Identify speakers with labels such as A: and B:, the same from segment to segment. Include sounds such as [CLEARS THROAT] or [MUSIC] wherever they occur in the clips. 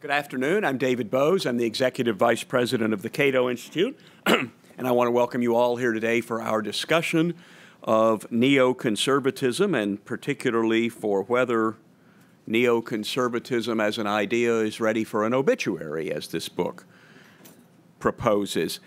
A: Good afternoon. I'm David Boaz. I'm the Executive Vice President of the Cato Institute, [CLEARS THROAT] and I want to welcome you all here today for our discussion of neoconservatism and particularly for whether neoconservatism as an idea is ready for an obituary, as this book proposes.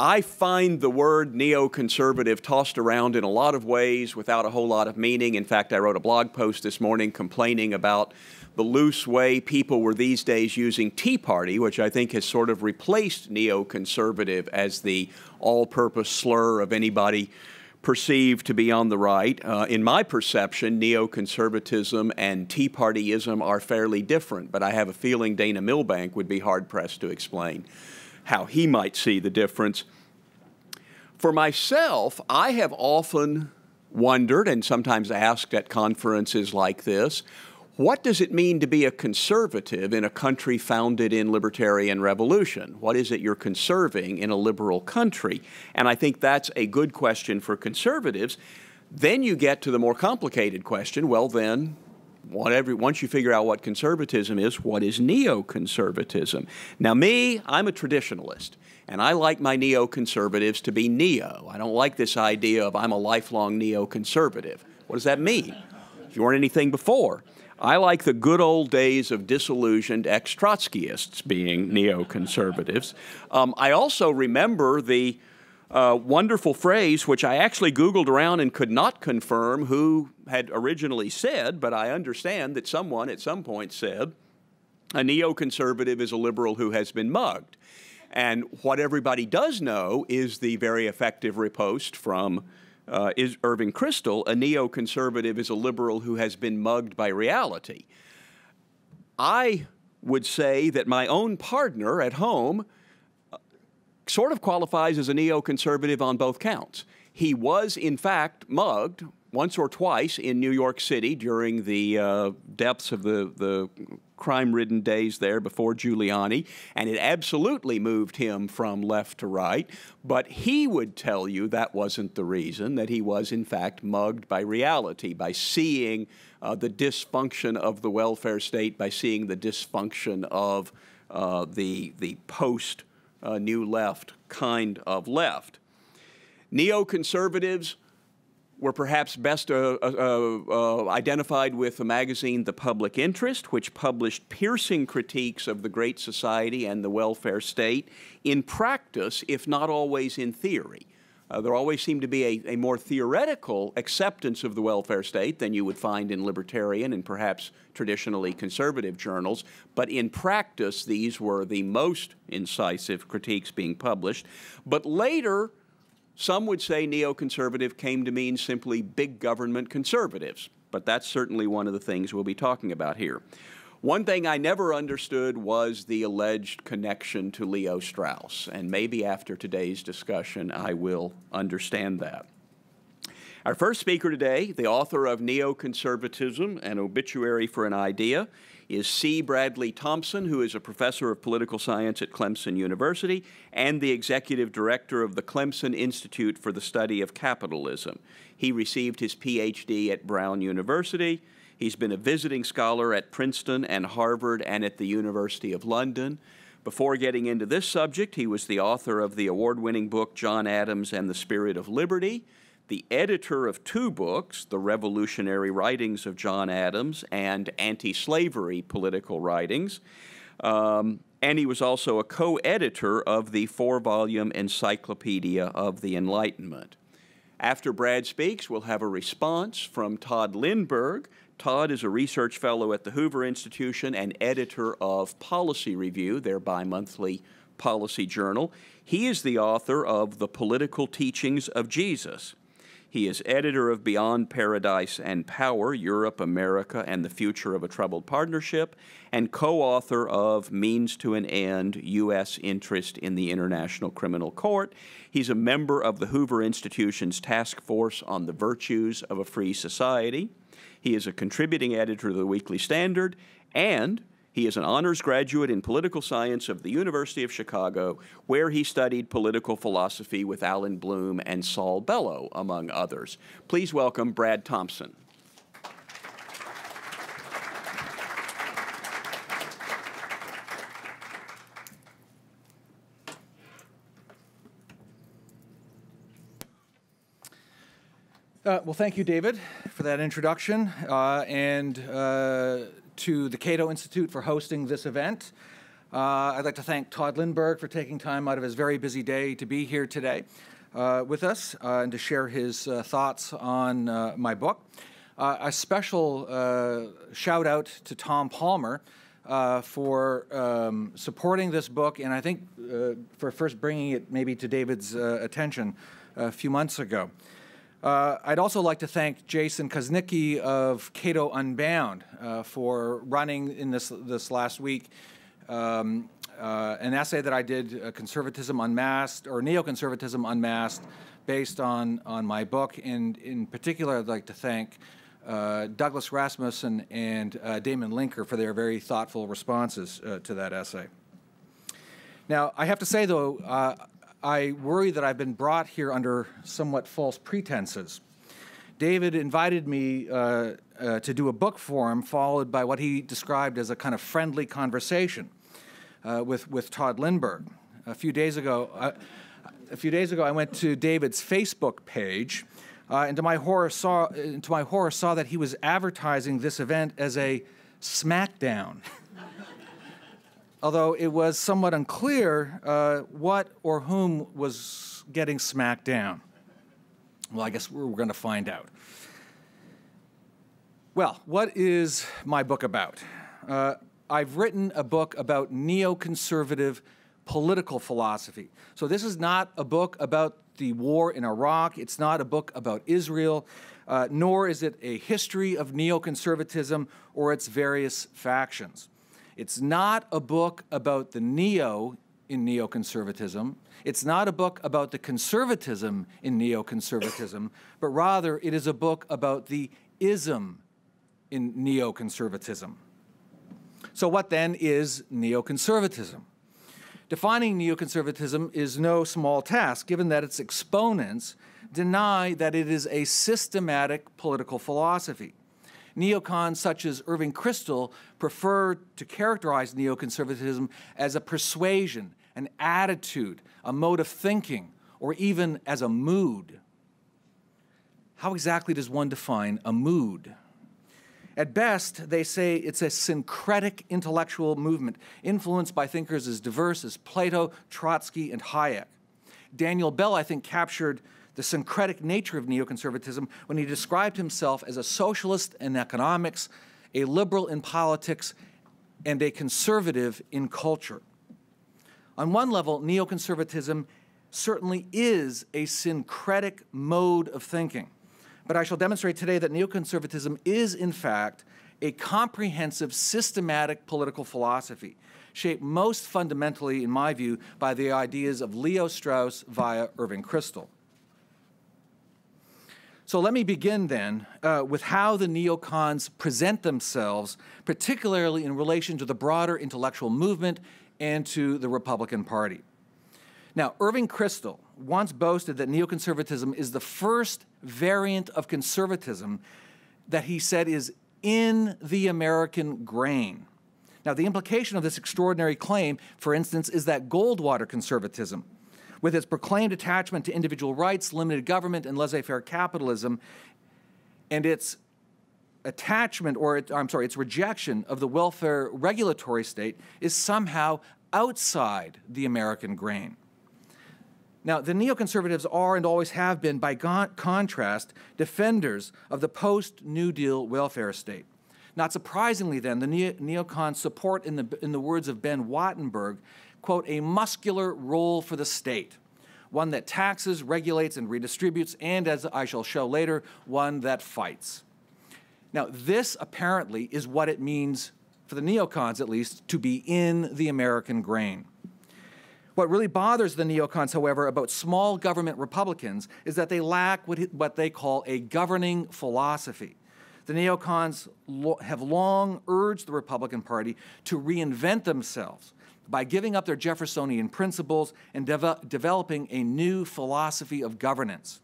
A: I find the word neoconservative tossed around in a lot of ways without a whole lot of meaning. In fact, I wrote a blog post this morning complaining about the loose way people were these days using Tea Party, which I think has sort of replaced neoconservative as the all purpose slur of anybody perceived to be on the right. Uh, in my perception, neoconservatism and Tea Partyism are fairly different, but I have a feeling Dana Milbank would be hard pressed to explain how he might see the difference. For myself, I have often wondered and sometimes asked at conferences like this what does it mean to be a conservative in a country founded in libertarian revolution? What is it you're conserving in a liberal country? And I think that's a good question for conservatives. Then you get to the more complicated question well, then, once you figure out what conservatism is, what is neoconservatism? Now, me, I'm a traditionalist, and I like my neoconservatives to be neo. I don't like this idea of I'm a lifelong neoconservative. What does that mean? If you weren't anything before. I like the good old days of disillusioned ex Trotskyists being neoconservatives. Um, I also remember the uh, wonderful phrase, which I actually Googled around and could not confirm who had originally said, but I understand that someone at some point said, a neoconservative is a liberal who has been mugged. And what everybody does know is the very effective riposte from uh, is Irving Kristol, a neoconservative is a liberal who has been mugged by reality. I would say that my own partner at home sort of qualifies as a neoconservative on both counts. He was, in fact, mugged once or twice in New York City during the uh, depths of the, the crime ridden days there before Giuliani, and it absolutely moved him from left to right. But he would tell you that wasn't the reason, that he was, in fact, mugged by reality, by seeing uh, the dysfunction of the welfare state, by seeing the dysfunction of uh, the, the post uh, New Left kind of left. Neoconservatives were perhaps best uh, uh, uh, identified with the magazine The Public Interest, which published piercing critiques of the Great Society and the welfare state in practice, if not always in theory. Uh, there always seemed to be a, a, more theoretical acceptance of the welfare state than you would find in libertarian and perhaps traditionally conservative journals, but in practice, these were the most incisive critiques being published. But later, some would say neoconservative came to mean simply big government conservatives, but that's certainly one of the things we'll be talking about here. One thing I never understood was the alleged connection to Leo Strauss, and maybe after today's discussion I will understand that. Our first speaker today, the author of Neoconservatism, An Obituary for an Idea, is C. Bradley Thompson, who is a professor of political science at Clemson University and the executive director of the Clemson Institute for the Study of Capitalism. He received his PhD at Brown University He's been a visiting scholar at Princeton and Harvard and at the University of London. Before getting into this subject, he was the author of the award winning book John Adams and the Spirit of Liberty, the editor of two books, The Revolutionary Writings of John Adams and Anti Slavery Political Writings. Um, and he was also a co editor of the four volume Encyclopedia of the Enlightenment. After Brad speaks, we'll have a response from Tod Lindberg, Tod is a research fellow at the Hoover Institution and editor of Policy Review, their bi monthly policy journal. He is the author of The Political Teachings of Jesus. He is editor of Beyond Paradise and Power Europe, America, and the Future of a Troubled Partnership, and co author of Means to an End U.S. Interest in the International Criminal Court. He's a member of the Hoover Institution's Task Force on the Virtues of a Free Society. He is a contributing editor of the Weekly Standard, and he is an honors graduate in political science of the University of Chicago, where he studied political philosophy with Allan Bloom and Saul Bellow, among others. Please welcome Brad Thompson.
B: Uh, well, thank you, David, for that introduction, uh, and uh, to the Cato Institute for hosting this event. Uh, I'd like to thank Tod Lindberg for taking time out of his very busy day to be here today uh, with us uh, and to share his thoughts on my book. a special shout out to Tom Palmer. for um, supporting this book, and I think for first bringing it maybe to David's attention a few months ago. Uh, I'd also like to thank Jason Kuznicki of Cato Unbound uh, for running in this, this last week um, uh, an essay that I did, uh, Conservatism Unmasked, or Neoconservatism Unmasked, based on, on my book. And in particular, I'd like to thank uh, Douglas Rasmussen and uh, Damon Linker for their very thoughtful responses to that essay. Now, I have to say, though, I worry that I've been brought here under somewhat false pretenses. David invited me uh, uh, to do a book for him, followed by what he described as a kind of friendly conversation uh, with, with Tod Lindberg. A few days ago, uh, a few days ago, I went to David's Facebook page, uh, and to my horror saw, to my horror saw that he was advertising this event as a SmackDown. [LAUGHS] although it was somewhat unclear uh, what or whom was getting smacked down. Well, I guess we're, we're going to find out. Well, what is my book about? Uh, I've written a book about neoconservative political philosophy. So this is not a book about the war in Iraq. It's not a book about Israel, uh, nor is it a history of neoconservatism or its various factions. It's not a book about the neo in neoconservatism. It's not a book about the conservatism in neoconservatism, but rather it is a book about the ism in neoconservatism. So, what then is neoconservatism? Defining neoconservatism is no small task, given that its exponents deny that it is a systematic political philosophy. Neocons such as Irving Kristol prefer to characterize neoconservatism as a persuasion, an attitude, a mode of thinking, or even as a mood. How exactly does one define a mood? At best, they say it's a syncretic intellectual movement influenced by thinkers as diverse as Plato, Trotsky, and Hayek. Daniel Bell, I think, captured the syncretic nature of neoconservatism when he described himself as a socialist in economics, a liberal in politics, and a conservative in culture. On one level, neoconservatism certainly is a syncretic mode of thinking. But I shall demonstrate today that neoconservatism is, in fact, a comprehensive, systematic political philosophy, shaped most fundamentally, in my view, by the ideas of Leo Strauss via Irving Kristol. So let me begin then uh, with how the neocons present themselves, particularly in relation to the broader intellectual movement and to the Republican Party. Now, Irving Kristol once boasted that neoconservatism is the first variant of conservatism that he said is in the American grain. Now, the implication of this extraordinary claim, for instance, is that Goldwater conservatism, with its proclaimed attachment to individual rights, limited government, and laissez faire capitalism, and its attachment, or it, I'm sorry, its rejection of the welfare regulatory state is somehow outside the American grain. Now, the neoconservatives are and always have been, by contrast, defenders of the post New Deal welfare state. Not surprisingly, then, the neocons support, in the, in the words of Ben Wattenberg, quote, a muscular role for the state, one that taxes, regulates, and redistributes, and as I shall show later, one that fights. Now, this apparently is what it means, for the neocons at least, to be in the American grain. What really bothers the neocons, however, about small government Republicans is that they lack what, they call a governing philosophy. The neocons have long urged the Republican Party to reinvent themselves by giving up their Jeffersonian principles and developing a new philosophy of governance.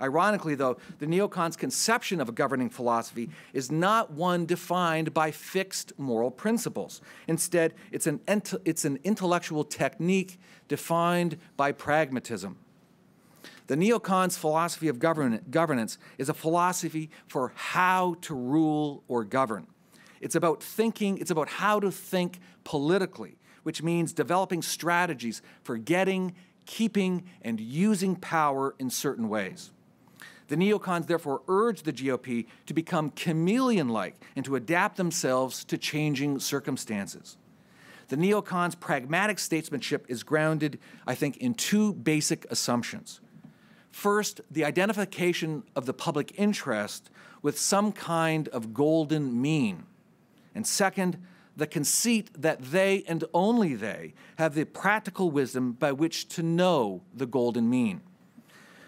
B: Ironically, though, the neocons' conception of a governing philosophy is not one defined by fixed moral principles. Instead, it's an, it's an intellectual technique defined by pragmatism. The neocons' philosophy of govern governance is a philosophy for how to rule or govern. It's about thinking, it's about how to think politically, which means developing strategies for getting, keeping, and using power in certain ways. The neocons therefore urge the GOP to become chameleon like and to adapt themselves to changing circumstances. The neocons' pragmatic statesmanship is grounded, I think, in two basic assumptions. First, the identification of the public interest with some kind of golden mean. And second, the conceit that they and only they have the practical wisdom by which to know the golden mean.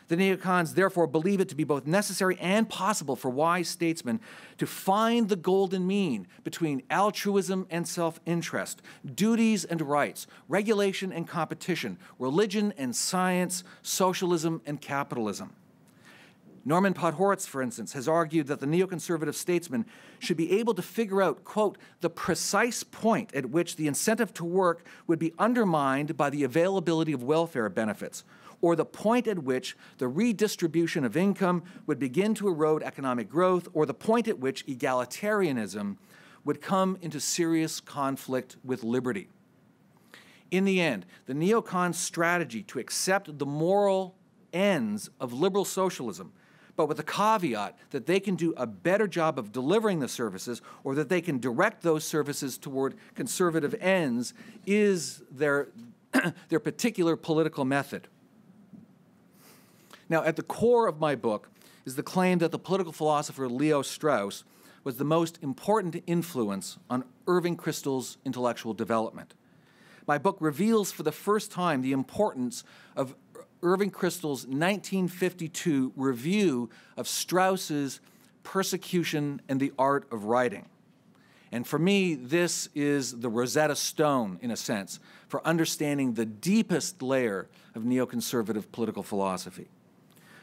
B: The neocons therefore believe it to be both necessary and possible for wise statesmen to find the golden mean between altruism and self interest, duties and rights, regulation and competition, religion and science, socialism and capitalism. Norman Podhoretz, for instance, has argued that the neoconservative statesman should be able to figure out, quote, the precise point at which the incentive to work would be undermined by the availability of welfare benefits, or the point at which the redistribution of income would begin to erode economic growth, or the point at which egalitarianism would come into serious conflict with liberty. In the end, the neocon strategy to accept the moral ends of liberal socialism, but with the caveat that they can do a better job of delivering the services or that they can direct those services toward conservative ends, is their, [CLEARS THROAT] their particular political method. Now, at the core of my book is the claim that the political philosopher Leo Strauss was the most important influence on Irving Kristol's intellectual development. My book reveals for the first time the importance of Irving Kristol's 1952 review of Strauss's Persecution and the Art of Writing. And for me, this is the Rosetta Stone, in a sense, for understanding the deepest layer of neoconservative political philosophy.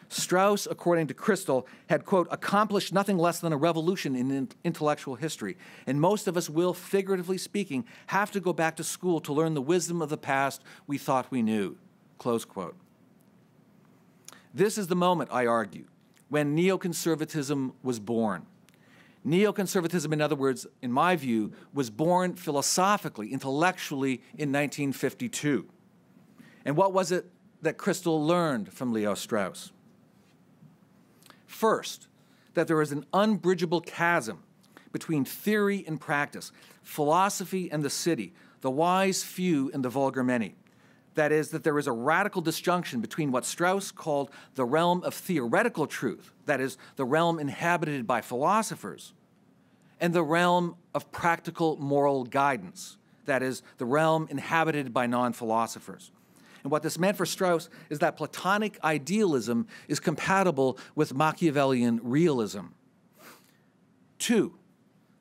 B: Strauss, according to Kristol, had, quote, accomplished nothing less than a revolution in intellectual history. And most of us will, figuratively speaking, have to go back to school to learn the wisdom of the past we thought we knew, close quote. This is the moment, I argue, when neoconservatism was born. Neoconservatism, in other words, in my view, was born philosophically, intellectually in 1952. And what was it that Kristol learned from Leo Strauss? First, that there is an unbridgeable chasm between theory and practice, philosophy and the city, the wise few and the vulgar many. That is, that there is a radical disjunction between what Strauss called the realm of theoretical truth, that is, the realm inhabited by philosophers, and the realm of practical moral guidance, that is, the realm inhabited by non philosophers. And what this meant for Strauss is that Platonic idealism is compatible with Machiavellian realism. Two,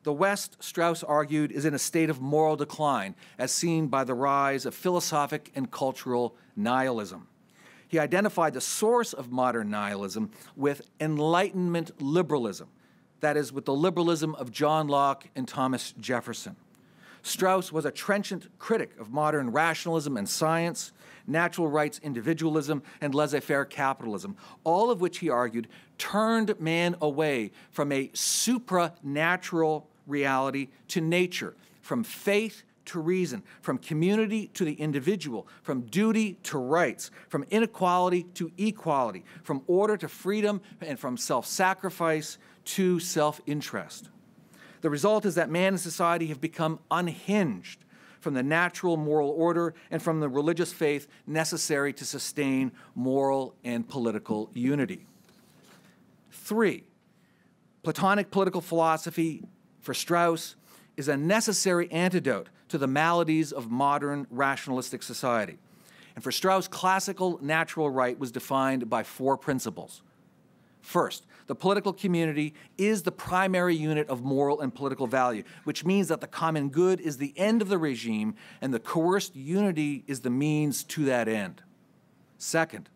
B: the West, Strauss argued, is in a state of moral decline, as seen by the rise of philosophic and cultural nihilism. He identified the source of modern nihilism with Enlightenment liberalism, that is, with the liberalism of John Locke and Thomas Jefferson. Strauss was a trenchant critic of modern rationalism and science, natural rights individualism, and laissez faire capitalism, all of which he argued turned man away from a supranatural reality to nature, from faith to reason, from community to the individual, from duty to rights, from inequality to equality, from order to freedom, and from self sacrifice to self interest. The result is that man and society have become unhinged from the natural moral order and from the religious faith necessary to sustain moral and political unity. Three, Platonic political philosophy for Strauss is a necessary antidote to the maladies of modern rationalistic society. And for Strauss, classical natural right was defined by four principles. First, the political community is the primary unit of moral and political value, which means that the common good is the end of the regime and the coerced unity is the means to that end. Second,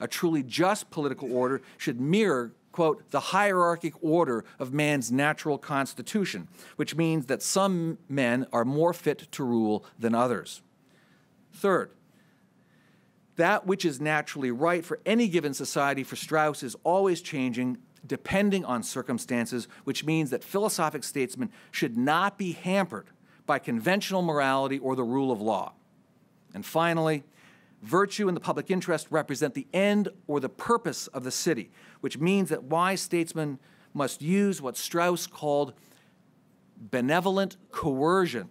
B: a truly just political order should mirror, quote, the hierarchic order of man's natural constitution, which means that some men are more fit to rule than others. Third, That which is naturally right for any given society for Strauss is always changing depending on circumstances, which means that philosophic statesmen should not be hampered by conventional morality or the rule of law. And finally, virtue and the public interest represent the end or the purpose of the city, which means that wise statesmen must use what Strauss called benevolent coercion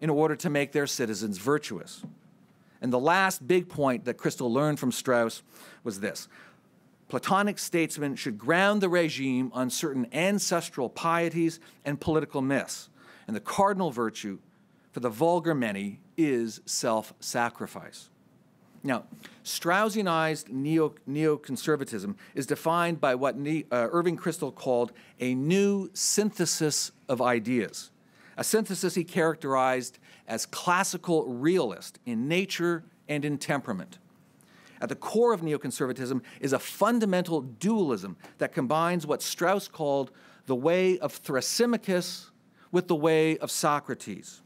B: in order to make their citizens virtuous. And the last big point that Kristol learned from Strauss was this Platonic statesmen should ground the regime on certain ancestral pieties and political myths. And the cardinal virtue for the vulgar many is self sacrifice. Now, Straussianized neo, neoconservatism is defined by what ne, uh, Irving Kristol called a new synthesis of ideas, a synthesis he characterized as classical realist in nature and in temperament. At the core of neoconservatism is a fundamental dualism that combines what Strauss called the way of Thrasymachus with the way of Socrates.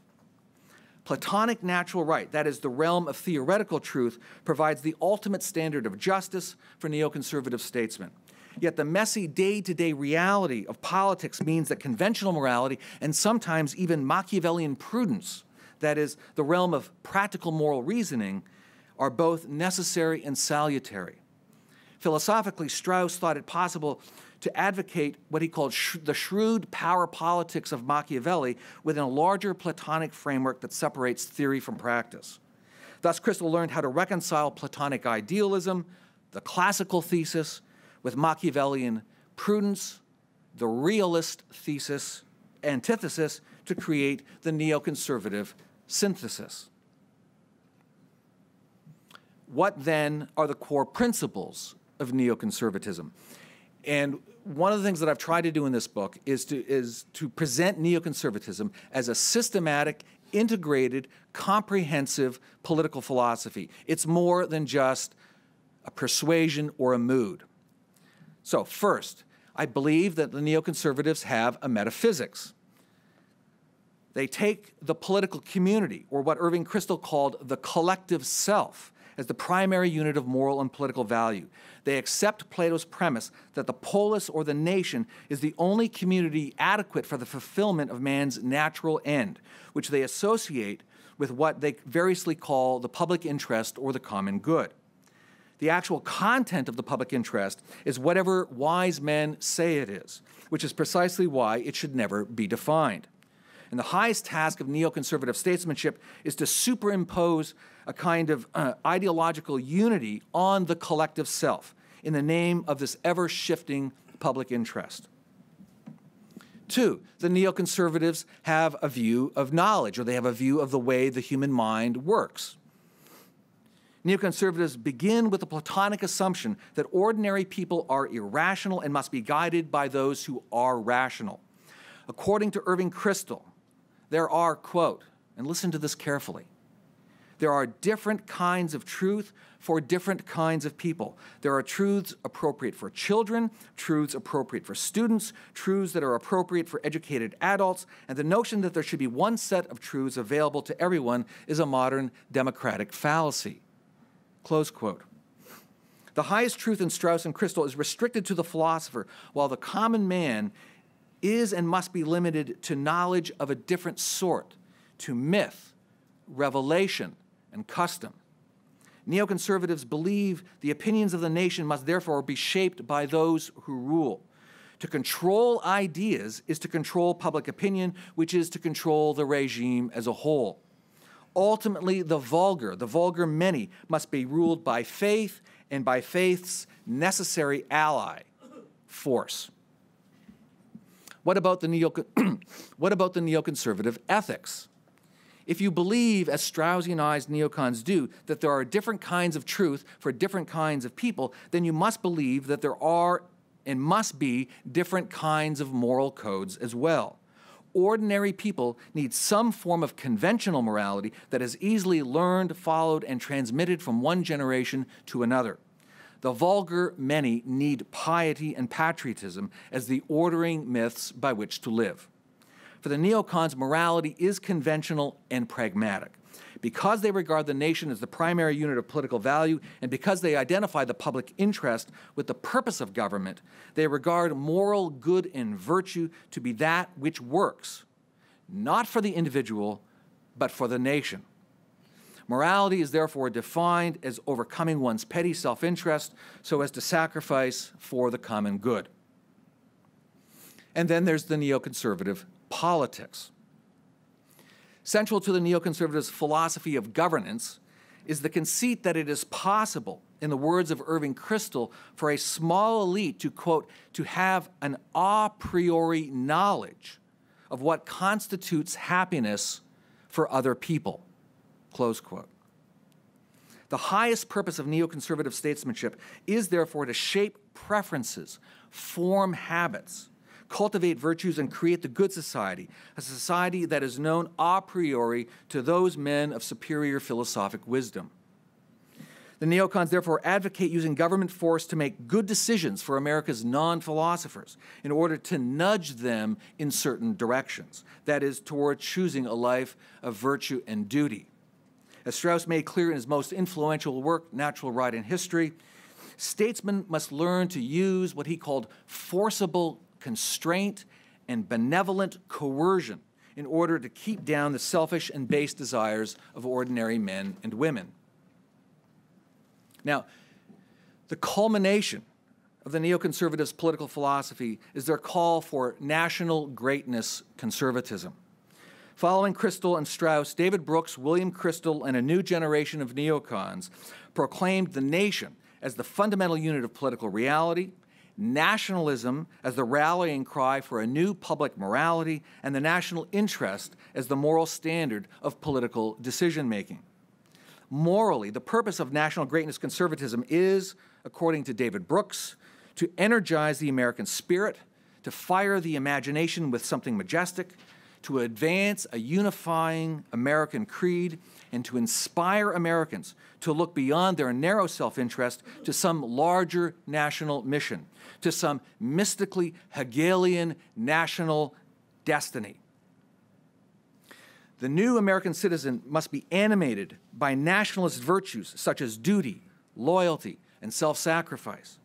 B: Platonic natural right, that is, the realm of theoretical truth, provides the ultimate standard of justice for neoconservative statesmen. Yet the messy day to day reality of politics means that conventional morality and sometimes even Machiavellian prudence, that is, the realm of practical moral reasoning, are both necessary and salutary. Philosophically, Strauss thought it possible to advocate what he called sh- the shrewd power politics of Machiavelli within a larger Platonic framework that separates theory from practice. Thus, Kristol learned how to reconcile Platonic idealism, the classical thesis, with Machiavellian prudence, the realist thesis, antithesis, to create the neoconservative synthesis. What then are the core principles of neoconservatism? And one of the things that I've tried to do in this book is to, is to present neoconservatism as a systematic, integrated, comprehensive political philosophy. It's more than just a persuasion or a mood. So, first, I believe that the neoconservatives have a metaphysics. They take the political community, or what Irving Kristol called the collective self, as the primary unit of moral and political value. They accept Plato's premise that the polis or the nation is the only community adequate for the fulfillment of man's natural end, which they associate with what they variously call the public interest or the common good. The actual content of the public interest is whatever wise men say it is, which is precisely why it should never be defined. And the highest task of neoconservative statesmanship is to superimpose a kind of uh, ideological unity on the collective self in the name of this ever shifting public interest. Two, the neoconservatives have a view of knowledge, or they have a view of the way the human mind works. Neoconservatives begin with the Platonic assumption that ordinary people are irrational and must be guided by those who are rational. According to Irving Kristol, there are, quote, and listen to this carefully, there are different kinds of truth for different kinds of people. There are truths appropriate for children, truths appropriate for students, truths that are appropriate for educated adults, and the notion that there should be one set of truths available to everyone is a modern democratic fallacy. Close quote. The highest truth in Strauss and Kristol is restricted to the philosopher, while the common man is and must be limited to knowledge of a different sort, to myth, revelation, and custom. Neoconservatives believe the opinions of the nation must therefore be shaped by those who rule. To control ideas is to control public opinion, which is to control the regime as a whole. Ultimately, the vulgar, the vulgar many, must be ruled by faith and by faith's necessary ally, force. What about the, neo, [CLEARS THROAT] what about the neoconservative ethics? If you believe, as Straussianized neocons do, that there are different kinds of truth for different kinds of people, then you must believe that there are and must be different kinds of moral codes as well. Ordinary people need some form of conventional morality that is easily learned, followed, and transmitted from one generation to another. The vulgar many need piety and patriotism as the ordering myths by which to live. For the neocons, morality is conventional and pragmatic. Because they regard the nation as the primary unit of political value, and because they identify the public interest with the purpose of government, they regard moral good and virtue to be that which works, not for the individual, but for the nation. Morality is therefore defined as overcoming one's petty self interest so as to sacrifice for the common good. And then there's the neoconservative politics. Central to the neoconservatives' philosophy of governance is the conceit that it is possible, in the words of Irving Kristol, for a small elite to, quote, to have an a priori knowledge of what constitutes happiness for other people, close quote. The highest purpose of neoconservative statesmanship is therefore to shape preferences, form habits, cultivate virtues, and create the good society, a society that is known a priori to those men of superior philosophic wisdom. The neocons therefore advocate using government force to make good decisions for America's non philosophers in order to nudge them in certain directions, that is, toward choosing a life of virtue and duty. As Strauss made clear in his most influential work, Natural Right and History, statesmen must learn to use what he called forcible constraint and benevolent coercion in order to keep down the selfish and base desires of ordinary men and women. Now, the culmination of the neoconservatives' political philosophy is their call for national greatness conservatism. Following Kristol and Strauss, David Brooks, William Kristol, and a new generation of neocons proclaimed the nation as the fundamental unit of political reality, nationalism as the rallying cry for a new public morality, and the national interest as the moral standard of political decision making. Morally, the purpose of national greatness conservatism is, according to David Brooks, to energize the American spirit, to fire the imagination with something majestic, to advance a unifying American creed and to inspire Americans to look beyond their narrow self interest to some larger national mission, to some mystically Hegelian national destiny. The new American citizen must be animated by nationalist virtues such as duty, loyalty, and self sacrifice.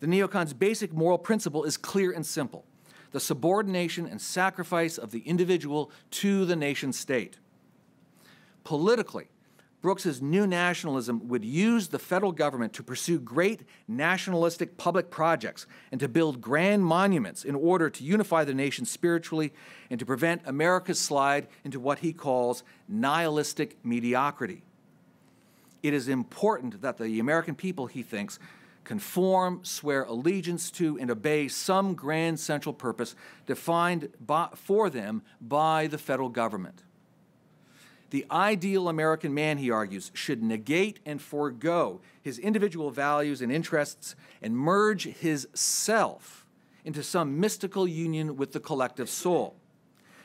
B: The neocon's basic moral principle is clear and simple the subordination and sacrifice of the individual to the nation state. Politically, Brooks's new nationalism would use the federal government to pursue great nationalistic public projects and to build grand monuments in order to unify the nation spiritually and to prevent America's slide into what he calls nihilistic mediocrity. It is important that the American people, he thinks, conform, swear allegiance to, and obey some grand central purpose defined by, for them by the federal government. The ideal American man, he argues, should negate and forego his individual values and interests and merge his self into some mystical union with the collective soul.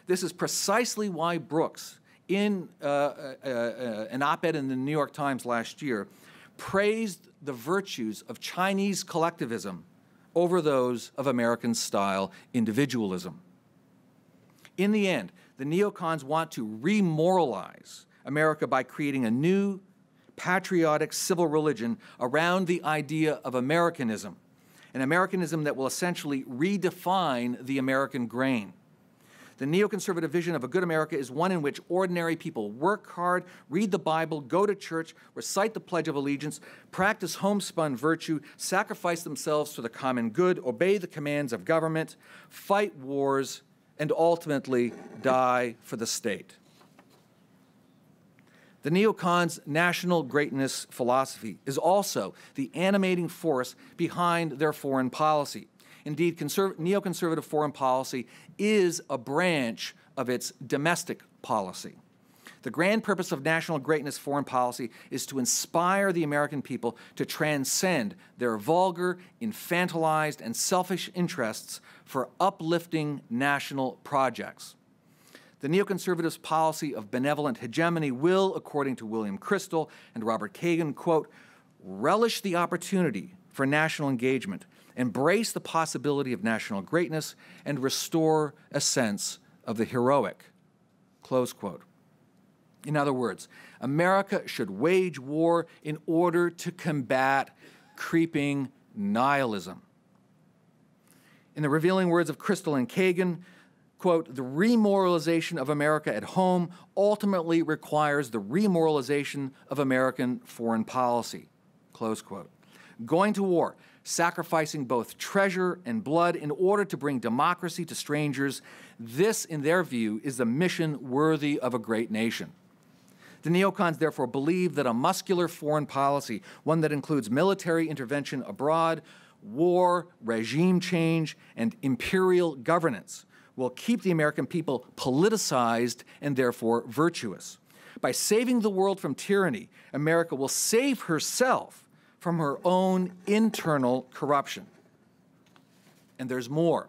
B: This is precisely why Brooks, in uh, uh, uh, an op ed in the New York Times last year, praised the virtues of Chinese collectivism over those of American style individualism. In the end, the neocons want to remoralize America by creating a new patriotic civil religion around the idea of Americanism, an Americanism that will essentially redefine the American grain. The neoconservative vision of a good America is one in which ordinary people work hard, read the Bible, go to church, recite the Pledge of Allegiance, practice homespun virtue, sacrifice themselves for the common good, obey the commands of government, fight wars, and ultimately die for the state. The neocons' national greatness philosophy is also the animating force behind their foreign policy. Indeed, neoconservative foreign policy is a branch of its domestic policy. The grand purpose of national greatness foreign policy is to inspire the American people to transcend their vulgar, infantilized, and selfish interests for uplifting national projects. The neoconservatives' policy of benevolent hegemony will, according to William Kristol and Robert Kagan, quote, relish the opportunity for national engagement embrace the possibility of national greatness, and restore a sense of the heroic. Close quote. In other words, America should wage war in order to combat creeping nihilism. In the revealing words of Kristol Kagan, quote, the remoralization of America at home ultimately requires the remoralization of American foreign policy, close quote. Going to war, sacrificing both treasure and blood in order to bring democracy to strangers, this, in their view, is the mission worthy of a great nation. The neocons therefore believe that a muscular foreign policy, one that includes military intervention abroad, war, regime change, and imperial governance, will keep the American people politicized and therefore virtuous. By saving the world from tyranny, America will save herself from her own internal corruption. And there's more.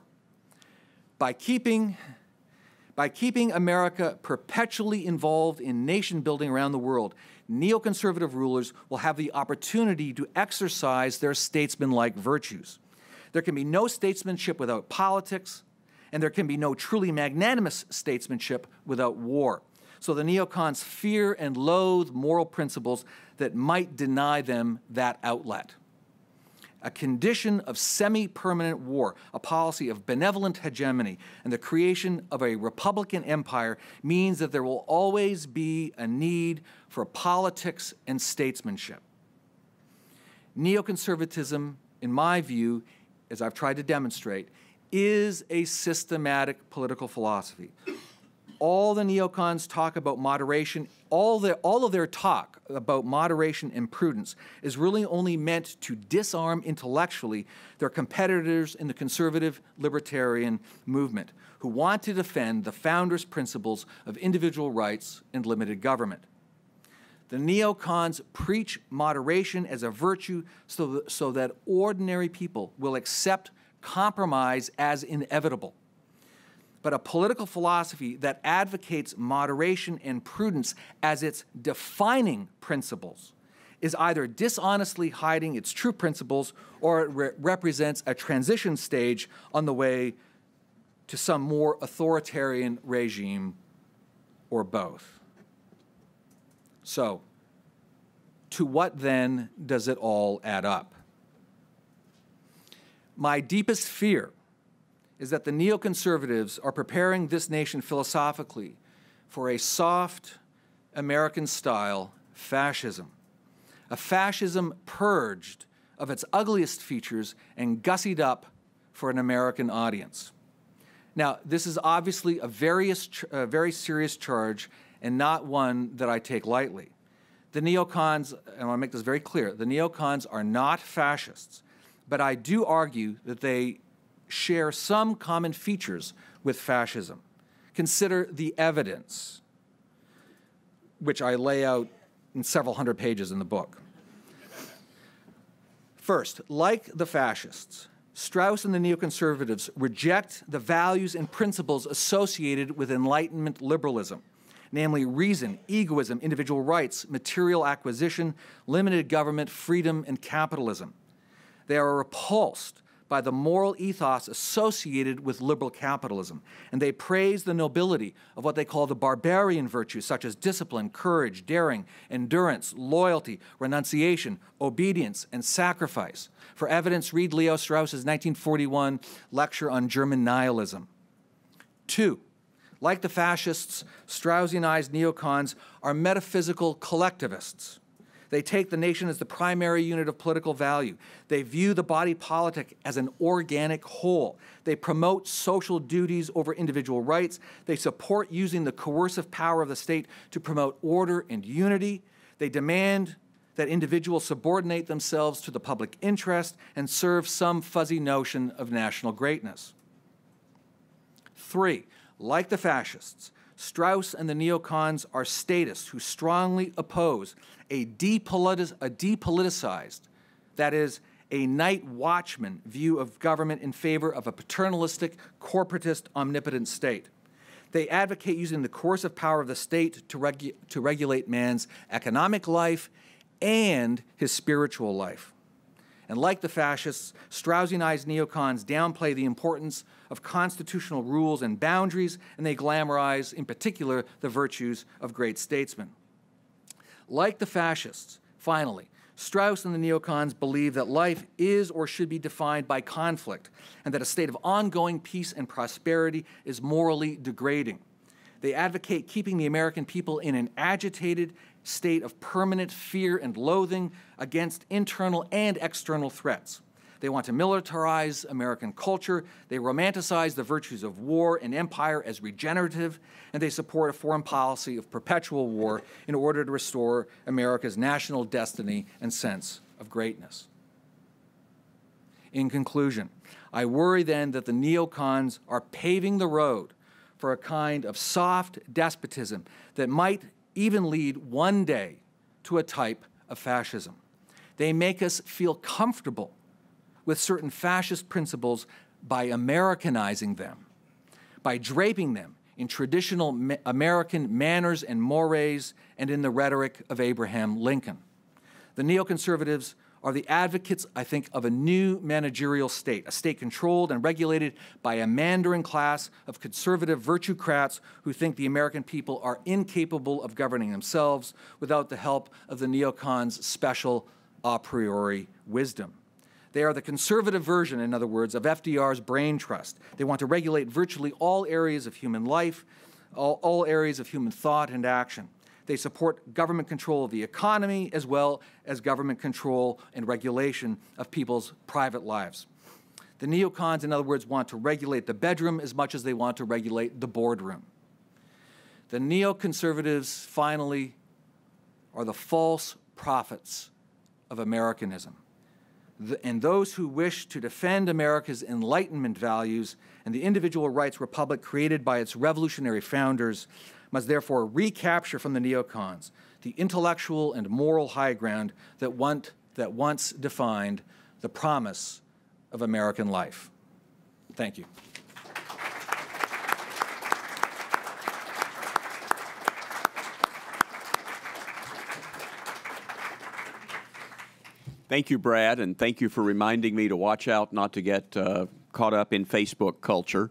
B: By keeping by keeping America perpetually involved in nation building around the world, neoconservative rulers will have the opportunity to exercise their statesmanlike virtues. There can be no statesmanship without politics, and there can be no truly magnanimous statesmanship without war. So the neocons fear and loathe moral principles that might deny them that outlet a condition of semi permanent war, a policy of benevolent hegemony, and the creation of a republican empire means that there will always be a need for politics and statesmanship. Neoconservatism, in my view, as I've tried to demonstrate, is a systematic political philosophy all the neocons talk about moderation, all, the, all of their talk about moderation and prudence is really only meant to disarm intellectually their competitors in the conservative libertarian movement who want to defend the founders' principles of individual rights and limited government. The neocons preach moderation as a virtue so so that ordinary people will accept compromise as inevitable but a political philosophy that advocates moderation and prudence as its defining principles is either dishonestly hiding its true principles or it re- represents a transition stage on the way to some more authoritarian regime or both. So, to what then does it all add up? My deepest fear is that the neoconservatives are preparing this nation philosophically for a soft, American style fascism. A fascism purged of its ugliest features and gussied up for an American audience. Now, this is obviously a very, very serious charge and not one that I take lightly. The neocons, and I want to make this very clear, the neocons are not fascists, but I do argue that they share some common features with fascism. Consider the evidence, which I lay out in several hundred pages in the book. First, like the fascists, Strauss and the neoconservatives reject the values and principles associated with Enlightenment liberalism, namely reason, egoism, individual rights, material acquisition, limited government, freedom, and capitalism. They are repulsed by the moral ethos associated with liberal capitalism, and they praise the nobility of what they call the barbarian virtues, such as discipline, courage, daring, endurance, loyalty, renunciation, obedience, and sacrifice. For evidence, read Leo Strauss's 1941 lecture on German nihilism. Two, like the fascists, Straussianized neocons are metaphysical collectivists they take the nation as the primary unit of political value. They view the body politic as an organic whole. They promote social duties over individual rights. They support using the coercive power of the state to promote order and unity. They demand that individuals subordinate themselves to the public interest and serve some fuzzy notion of national greatness. Three, like the fascists, Strauss and the neocons are statists who strongly oppose a, a depoliticized, that is, a night watchman view of government in favor of a paternalistic, corporatist, omnipotent state. They advocate using the coercive power of the state to, regu- to regulate man's economic life and his spiritual life. And like the fascists, Straussianized neocons downplay the importance of constitutional rules and boundaries, and they glamorize, in particular, the virtues of great statesmen. Like the fascists, finally, Strauss and the neocons believe that life is or should be defined by conflict, and that a state of ongoing peace and prosperity is morally degrading. They advocate keeping the American people in an agitated state of permanent fear and loathing against internal and external threats. They want to militarize American culture. They romanticize the virtues of war and empire as regenerative, and they support a foreign policy of perpetual war in order to restore America's national destiny and sense of greatness. In conclusion, I worry then that the neocons are paving the road for a kind of soft despotism that might even lead one day to a type of fascism. They make us feel comfortable with certain fascist principles by Americanizing them, by draping them in traditional American manners and mores and in the rhetoric of Abraham Lincoln. The neoconservatives are the advocates, I think, of a new managerial state, a state controlled and regulated by a mandarin class of conservative virtuecrats who think the American people are incapable of governing themselves without the help of the neocons' special a priori wisdom. They are the conservative version, in other words, of FDR's brain trust. They want to regulate virtually all areas of human life, all, all areas of human thought and action. They support government control of the economy as well as government control and regulation of people's private lives. The neocons, in other words, want to regulate the bedroom as much as they want to regulate the boardroom. The neoconservatives, finally, are the false prophets of Americanism. And those who wish to defend America's Enlightenment values and the individual rights republic created by its revolutionary founders must therefore recapture from the neocons the intellectual and moral high ground that, want, that once defined the promise of American life. Thank you.
A: Thank you, Brad, and thank you for reminding me to watch out not to get uh, caught up in Facebook culture.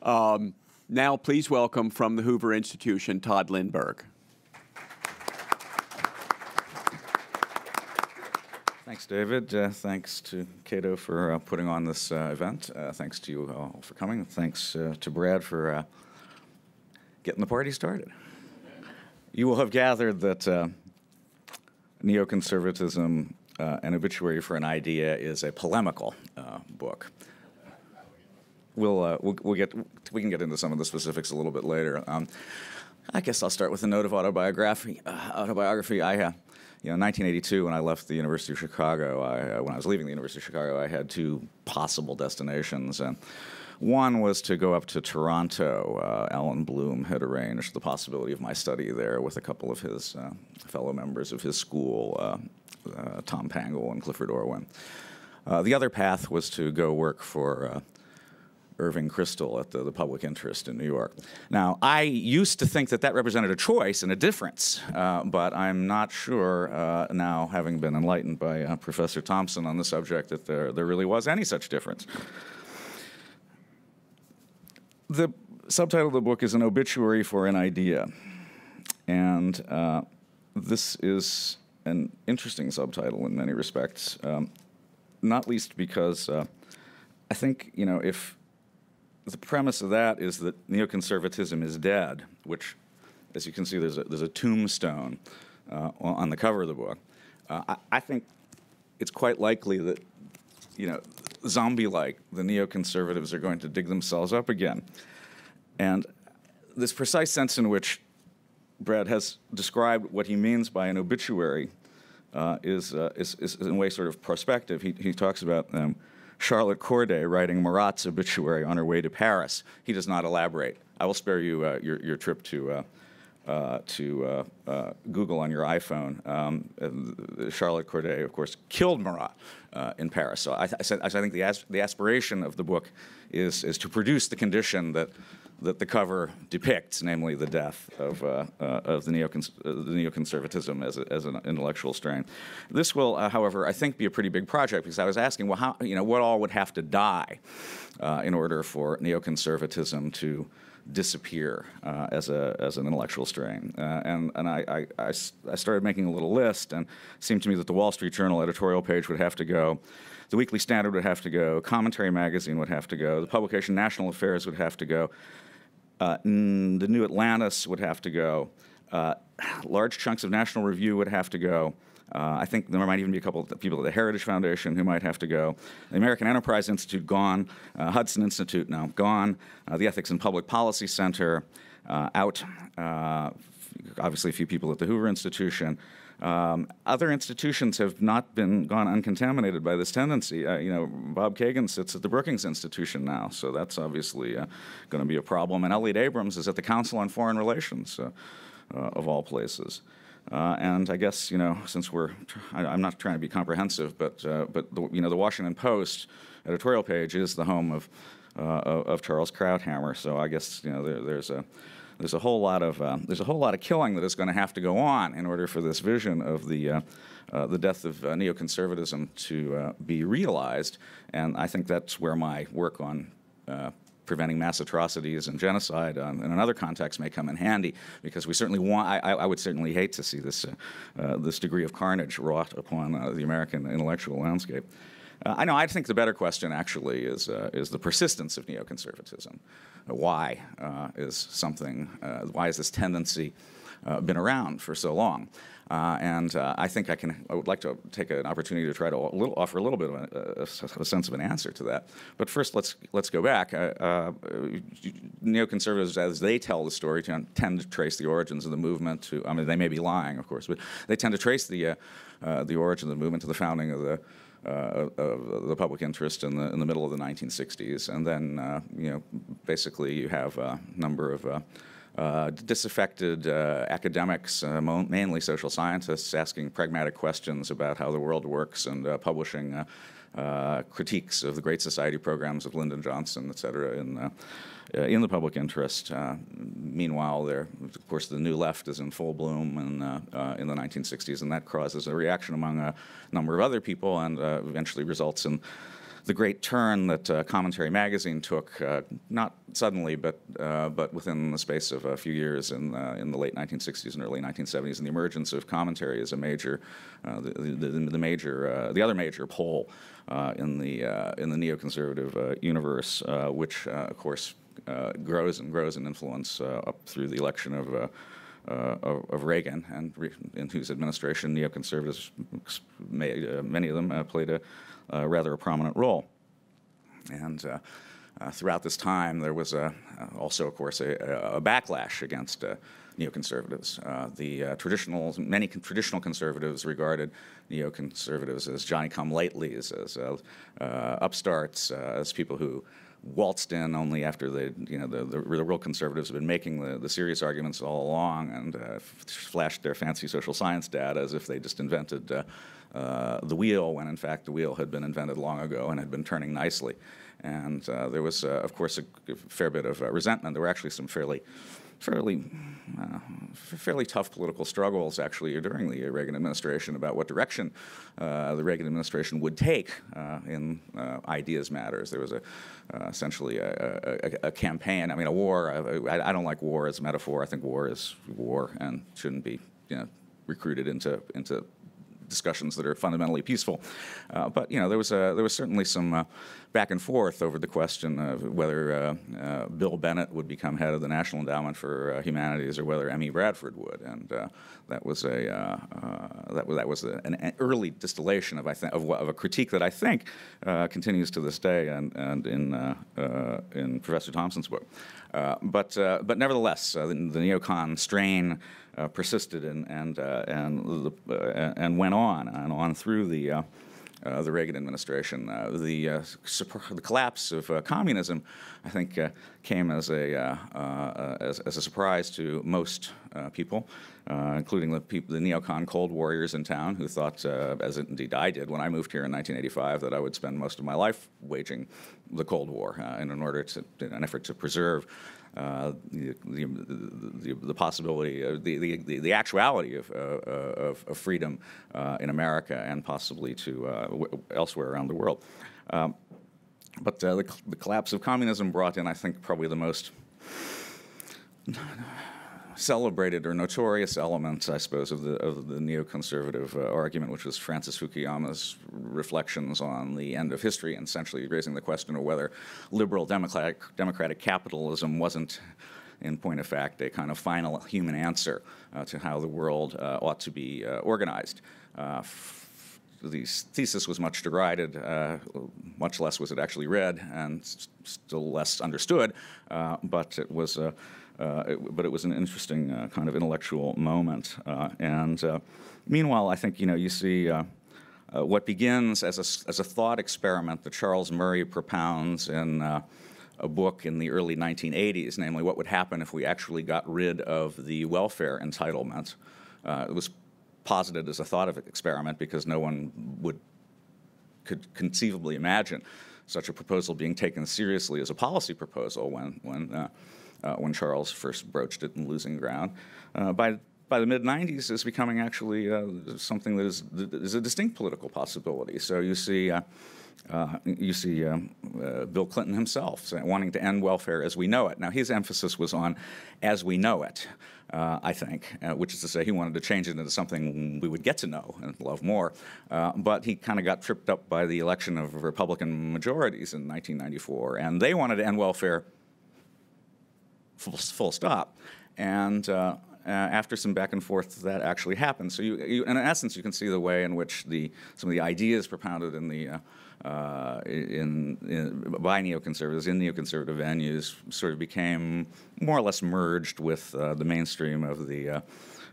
A: Um, now, please welcome from the Hoover Institution, Tod Lindberg.
C: Thanks, David. Uh, thanks to Cato for uh, putting on this uh, event. Uh, thanks to you all for coming. Thanks uh, to Brad for uh, getting the party started. You will have gathered that neoconservatism, an obituary for an idea, is a polemical book we'll, uh, we'll, we'll, get we can get into some of the specifics a little bit later. Um, I guess I'll start with a note of autobiography. Uh, autobiography. I, uh, you know, in 1982, when I left the University of Chicago, I, uh, when I was leaving the University of Chicago, I had two possible destinations, and one was to go up to Toronto. Uh, Allan Bloom had arranged the possibility of my study there with a couple of his uh, fellow members of his school, Tom Pangle and Clifford Orwin. the other path was to go work for Irving Kristol at the, the, Public Interest in New York. Now, I used to think that that represented a choice and a difference, uh, but I'm not sure uh, now, having been enlightened by uh, Professor Thompson on the subject, that there, there really was any such difference. The subtitle of the book is An Obituary for an Idea. And uh, this is an interesting subtitle in many respects, um, not least because uh, I think, you know, if the premise of that is that neoconservatism is dead, which, as you can see, there's a, there's a tombstone uh, on the cover of the book. Uh, I, I, think it's quite likely that, you know, zombie-like, the neoconservatives are going to dig themselves up again. And this precise sense in which Brad has described what he means by an obituary uh, is, uh, is, is, in a way sort of prospective. He, he talks about um, Charlotte Corday writing Marat's obituary on her way to Paris. He does not elaborate. I will spare you uh, your, your trip to, uh, uh, to uh, Google on your iPhone. Um, Charlotte Corday, of course, killed Marat in Paris. So I, th I think the, as the aspiration of the book is, is to produce the condition that that the cover depicts, namely the death of, uh, uh, of the, neocons- uh, the neoconservatism as, a, as an intellectual strain. This will, uh, however, I think be a pretty big project because I was asking, well, how, you know, what all would have to die uh, in order for neoconservatism to disappear uh, as, a, as an intellectual strain. and and I, I, I, I started making a little list, and it seemed to me that the Wall Street Journal editorial page would have to go. The Weekly Standard would have to go. Commentary Magazine would have to go. The publication National Affairs would have to go. Uh, the New Atlantis would have to go. Uh, large chunks of National Review would have to go. Uh, I think there might even be a couple of people at the Heritage Foundation who might have to go. The American Enterprise Institute, gone. Uh, Hudson Institute, now gone. Uh, the Ethics and Public Policy Center, uh, out. obviously, a few people at the Hoover Institution. Um, other institutions have not been gone uncontaminated by this tendency. Uh, you know, Bob Kagan sits at the Brookings Institution now, so that's obviously uh, going to be a problem. And Elliott Abrams is at the Council on Foreign Relations, uh, uh of all places. Uh, and I guess you know, since we're, I, am not trying to be comprehensive, but uh, but the, you know, the Washington Post editorial page is the home of of Charles Krauthammer. So I guess you know, there, there's a there's a whole lot of uh, there's a whole lot of killing that is going to have to go on in order for this vision of the uh, uh, the death of uh, neoconservatism to uh, be realized, and I think that's where my work on uh, preventing mass atrocities and genocide um, in another context may come in handy because we certainly want. I, I would certainly hate to see this this degree of carnage wrought upon the American intellectual landscape. Uh, I know. I think the better question actually is uh, is the persistence of neoconservatism. Uh, why uh, is something? Uh, why has this tendency uh, been around for so long? and I think I can. I would like to take an opportunity to try to a little, offer a little bit of a, a, sense of an answer to that. But first, let's let's go back. neoconservatives, as they tell the story, tend to trace the origins of the movement to. I mean, they may be lying, of course, but they tend to trace the the origin of the movement to the founding of the uh, of the public interest in the in the middle of the 1960s, and then uh, you know basically you have a number of uh, uh, disaffected uh, academics, uh, mainly social scientists, asking pragmatic questions about how the world works and publishing critiques of the Great Society programs of Lyndon Johnson, et cetera, in Uh, in the public interest. Uh, meanwhile, there, of course, the New Left is in full bloom in, uh, uh in the 1960s, and that causes a reaction among a number of other people and uh, eventually results in the great turn that uh, Commentary Magazine took, uh, not suddenly, but uh, but within the space of a few years in in the late 1960s and early 1970s, and the emergence of commentary as a major, the, the, the, major, the other major pole in the in the neoconservative universe, which of course uh, grows and grows in influence uh, up through the election of. Uh, of, of, Reagan, and re- in whose administration neoconservatives, many of them, played a rather a prominent role. And uh, throughout this time, there was a, uh, also, of course, a, a backlash against uh, neoconservatives. the traditional, many con- traditional conservatives regarded neoconservatives as Johnny-come-latelys, as upstarts, as people who waltzed in only after the you know the, the, the, real conservatives have been making the, the serious arguments all along and uh, flashed their fancy social science data as if they just invented uh, uh, the wheel when in fact the wheel had been invented long ago and had been turning nicely. And uh, there was, uh, of course, a fair bit of uh, resentment. There were actually some fairly fairly uh, fairly tough political struggles actually during the Reagan administration about what direction uh, the Reagan administration would take uh, in uh, ideas matters. There was a uh, essentially a, a, a, campaign. I mean, a war. I, I, don't like war as a metaphor. I think war is war and shouldn't be you know, recruited into into discussions that are fundamentally peaceful. Uh, but you know, there was a, there was certainly some uh, back and forth over the question of whether uh, uh Bill Bennett would become head of the National Endowment for uh, Humanities or whether M.E. Bradford would, and that was a that was that was a, an early distillation of I think of, of, a critique that I think continues to this day and and in in Professor Thompson's book. but but nevertheless, the, the neocon strain uh, persisted and and uh, and, the, uh, and went on and on through the. Uh, the Reagan administration. Uh, the, uh, the collapse of communism, I think, came as a, as, as, a surprise to most people, including the, people, the neocon Cold Warriors in town, who thought, as indeed I did when I moved here in 1985, that I would spend most of my life waging the Cold War in an order to, in an effort to preserve uh, the, the, the, possibility, uh, the, the, the actuality of, uh, of, of, freedom uh, in America and possibly to uh, elsewhere around the world. Um, but the, the collapse of communism brought in, I think, probably the most celebrated or notorious elements, I suppose, of the, of the neoconservative uh, argument, which was Francis Fukuyama's reflections on the end of history and essentially raising the question of whether liberal democratic, democratic capitalism wasn't, in point of fact, a kind of final human answer uh, to how the world uh, ought to be uh, organized. Uh, the thesis was much derided, uh, much less was it actually read, and still less understood, but it was uh, it, but it was an interesting uh, kind of intellectual moment. Uh, and meanwhile, I think you know you see. Uh, what begins as a, as a thought experiment that Charles Murray propounds in uh, a book in the early 1980s, namely what would happen if we actually got rid of the welfare entitlement. Uh, it was posited as a thought of experiment because no one would could conceivably imagine such a proposal being taken seriously as a policy proposal when when uh, when Charles first broached it in losing ground. Uh, by by the mid 90s, is becoming actually uh, something that is, is a distinct political possibility. So you see. Uh, you see uh, uh, Bill Clinton himself wanting to end welfare as we know it. Now, his emphasis was on as we know it, I think, which is to say he wanted to change it into something we would get to know and love more. but he kind of got tripped up by the election of Republican majorities in 1994, and they wanted to end welfare full, full stop. And uh, uh, after some back and forth, that actually happened. So, you, you, in essence, you can see the way in which the some of the ideas propounded in the uh, uh, in, in, by neoconservatives in neoconservative venues sort of became more or less merged with uh, the mainstream of the uh,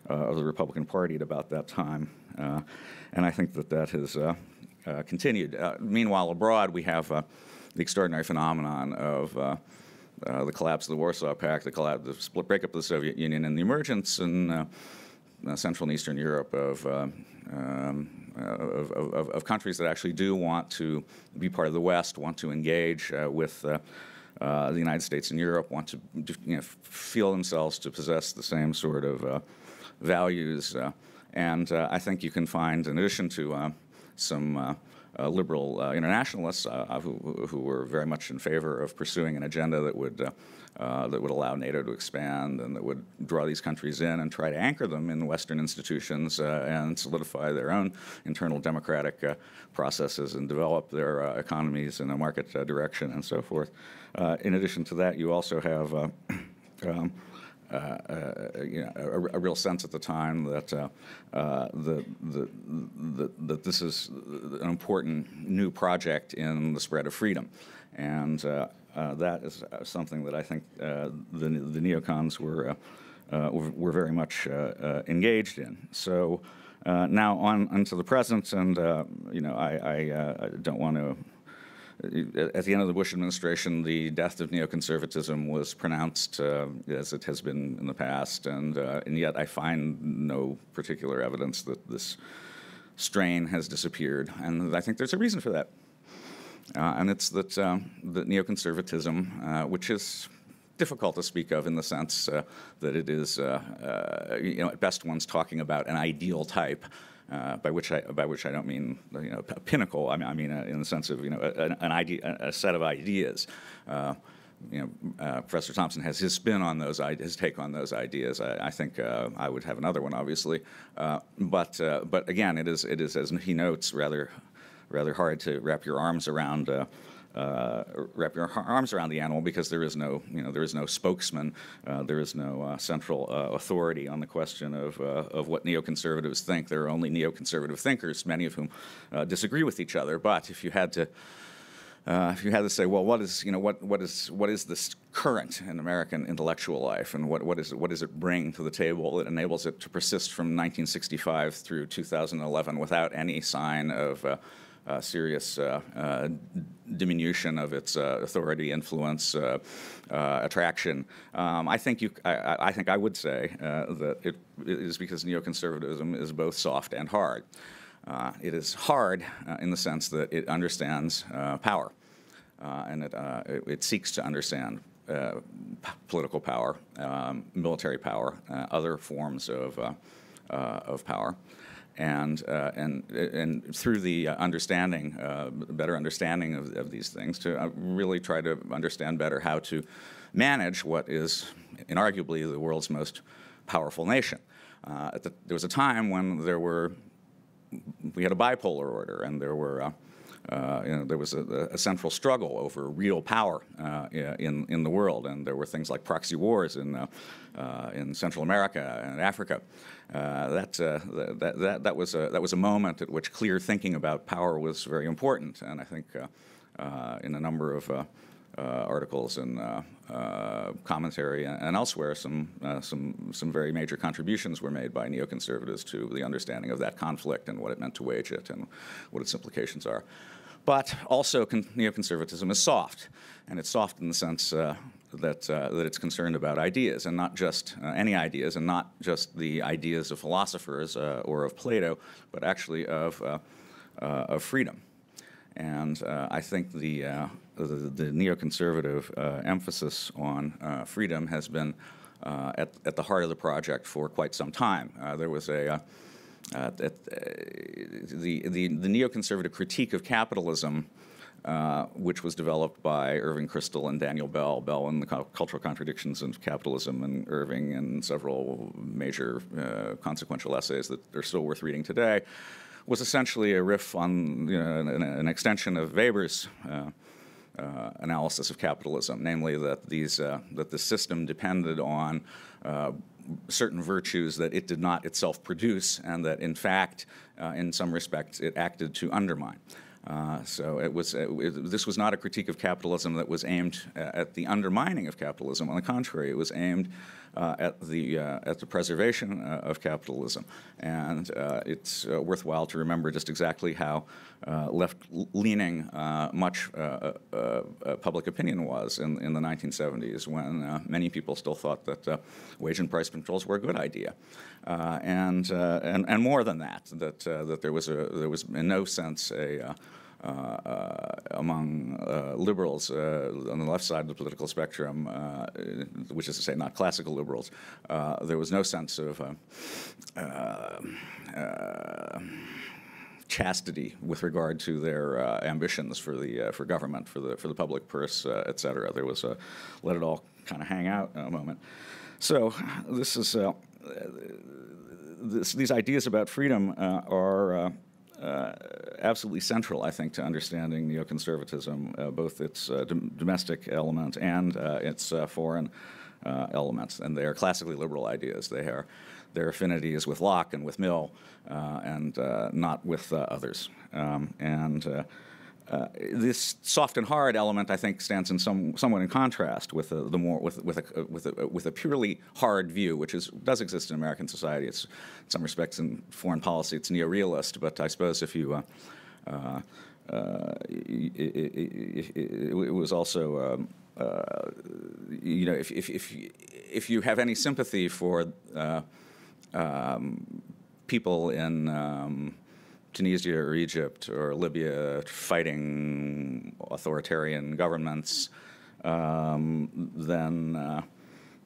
C: of the Republican Party at about that time, and I think that that has continued. meanwhile, abroad, we have the extraordinary phenomenon of uh, the collapse of the Warsaw Pact, the, collapse, the split, breakup of the Soviet Union, and the emergence in uh, uh Central and Eastern Europe of, uh, um, uh, of, of, of, countries that actually do want to be part of the West, want to engage with the United States and Europe, want to you know, feel themselves to possess the same sort of values. and I think you can find, in addition to some uh, liberal uh, internationalists uh, who, who, were very much in favor of pursuing an agenda that would that would allow NATO to expand and that would draw these countries in and try to anchor them in Western institutions and solidify their own internal democratic processes and develop their economies in a market direction and so forth. in addition to that, you also have [CLEARS THROAT] um, uh, uh, Uh, uh, uh, you know, a, a, real sense at the time that uh, the, the, the, that this is an important new project in the spread of freedom. And that is something that I think the, the neocons were, were, very much engaged in. So now on into the present, and you know, I, I don't want to at the end of the Bush administration, the death of neoconservatism was pronounced uh, as it has been in the past, and, uh, and yet I find no particular evidence that this strain has disappeared, and I think there's a reason for that. Uh, and it's that, uh, that neoconservatism, uh, which is difficult to speak of in the sense uh, that it is, you know, at best one's talking about an ideal type. Uh, by which I by which I don't mean you know a pinnacle. I mean I mean uh, in the sense of you know an, an idea, a set of ideas. Uh, you know, uh, Professor Thompson has his spin on those, his take on those ideas. I, I think uh, I would have another one, obviously, but but again, it is it is as he notes rather rather hard to wrap your arms around uh, wrap your arms around the animal because there is no, you know, there is no spokesman, uh, there is no uh, central uh, authority on the question of, uh, of what neoconservatives think. There are only neoconservative thinkers, many of whom disagree with each other. But if you had to uh, if you had to say, well, what is you know what what is what is this current in American intellectual life, and what what is what does it bring to the table that enables it to persist from 1965 through 2011 without any sign of uh, Uh, serious uh, uh, diminution of its uh, authority, influence, uh, attraction. Um, I think you. I, I, think I would say that it is because neoconservatism is both soft and hard. it is hard in the sense that it understands power, and it, it, it seeks to understand p- political power, um, military power, other forms of, of power and uh, and and through the understanding, uh, better understanding of, of, these things, to uh, really try to understand better how to manage what is inarguably the world's most powerful nation. The, there was a time when there were we had a bipolar order, and there were. Uh, uh, you know, there was a, a, central struggle over real power uh, in in the world, and there were things like proxy wars in in Central America and Africa. That, that that that was a that was a moment at which clear thinking about power was very important, and I think in a number of uh, articles and uh, uh, commentary and elsewhere, some, some, some very major contributions were made by neoconservatives to the understanding of that conflict and what it meant to wage it and what its implications are. But also, neoconservatism is soft, and it's soft in the sense uh, that, uh, that it's concerned about ideas, and not just uh, any ideas, and not just the ideas of philosophers or of Plato, but actually of, of freedom. And I think the, the, the neoconservative uh, emphasis on uh, freedom has been uh, at, at the heart of the project for quite some time. there was a uh, the, the, the neoconservative critique of capitalism, uh, which was developed by Irving Kristol and Daniel Bell, Bell and the Cultural Contradictions of Capitalism, and Irving and several major uh, consequential essays that are still worth reading today, was essentially a riff on you know, an, an, extension of Weber's uh, analysis of capitalism, namely that these uh, that the system depended on uh, certain virtues that it did not itself produce, and that in fact, uh, in some respects, it acted to undermine. Uh, so it was, uh, it, this was not a critique of capitalism that was aimed at the undermining of capitalism. On the contrary, it was aimed uh, at the uh, at the preservation uh, of capitalism, and it's worthwhile to remember just exactly how left-leaning much public opinion was in in the 1970s, when many people still thought that wage and price controls were a good idea, and and and more than that, that that there was a there was in no sense a uh, uh, Uh, among uh, liberals uh, on the left side of the political spectrum, uh, which is to say, not classical liberals, there was no sense of chastity with regard to their uh, ambitions for the uh, for government, for the for the public purse, uh, et cetera. There was a let it all kind of hang out a moment. So this is this, these ideas about freedom are uh, absolutely central, I think, to understanding neoconservatism, uh, both its uh, dom- domestic element and uh, its uh, foreign elements. And they are classically liberal ideas. They are, their affinity is with Locke and with Mill, and not with others. Um, and uh, this soft and hard element, I think, stands in some somewhat in contrast with the, the more with with a, with a, with a purely hard view, which is does exist in American society. It's in some respects in foreign policy, it's neo-realist, but I suppose if you uh, uh, uh it, it, it, it, was also um, uh, you know if, if if if you have any sympathy for uh, um, people in um, Tunisia or Egypt or Libya fighting authoritarian governments, um, then uh,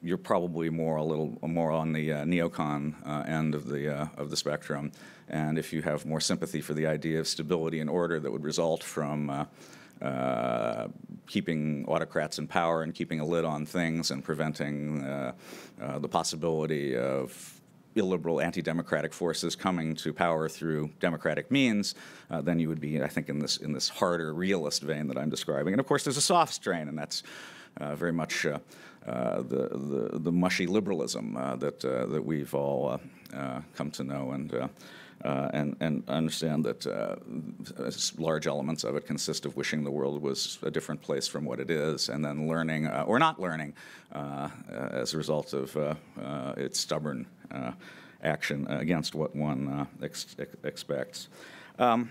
C: you're probably more a little more on the uh, neocon uh, end of the uh, of the spectrum. And if you have more sympathy for the idea of stability and order that would result from uh, uh, keeping autocrats in power and keeping a lid on things and preventing uh, uh, the possibility of illiberal, anti-democratic forces coming to power through democratic means, uh, then you would be, I think, in this in this harder realist vein that I'm describing. And of course, there's a soft strain, and that's uh, very much uh, uh the, the, the mushy liberalism uh, that uh, that we've all come to know and. Uh, and, and understand that uh, large elements of it consist of wishing the world was a different place from what it is, and then learning uh, or not learning as a result of its stubborn uh, action against what one uh, ex- expects. Um,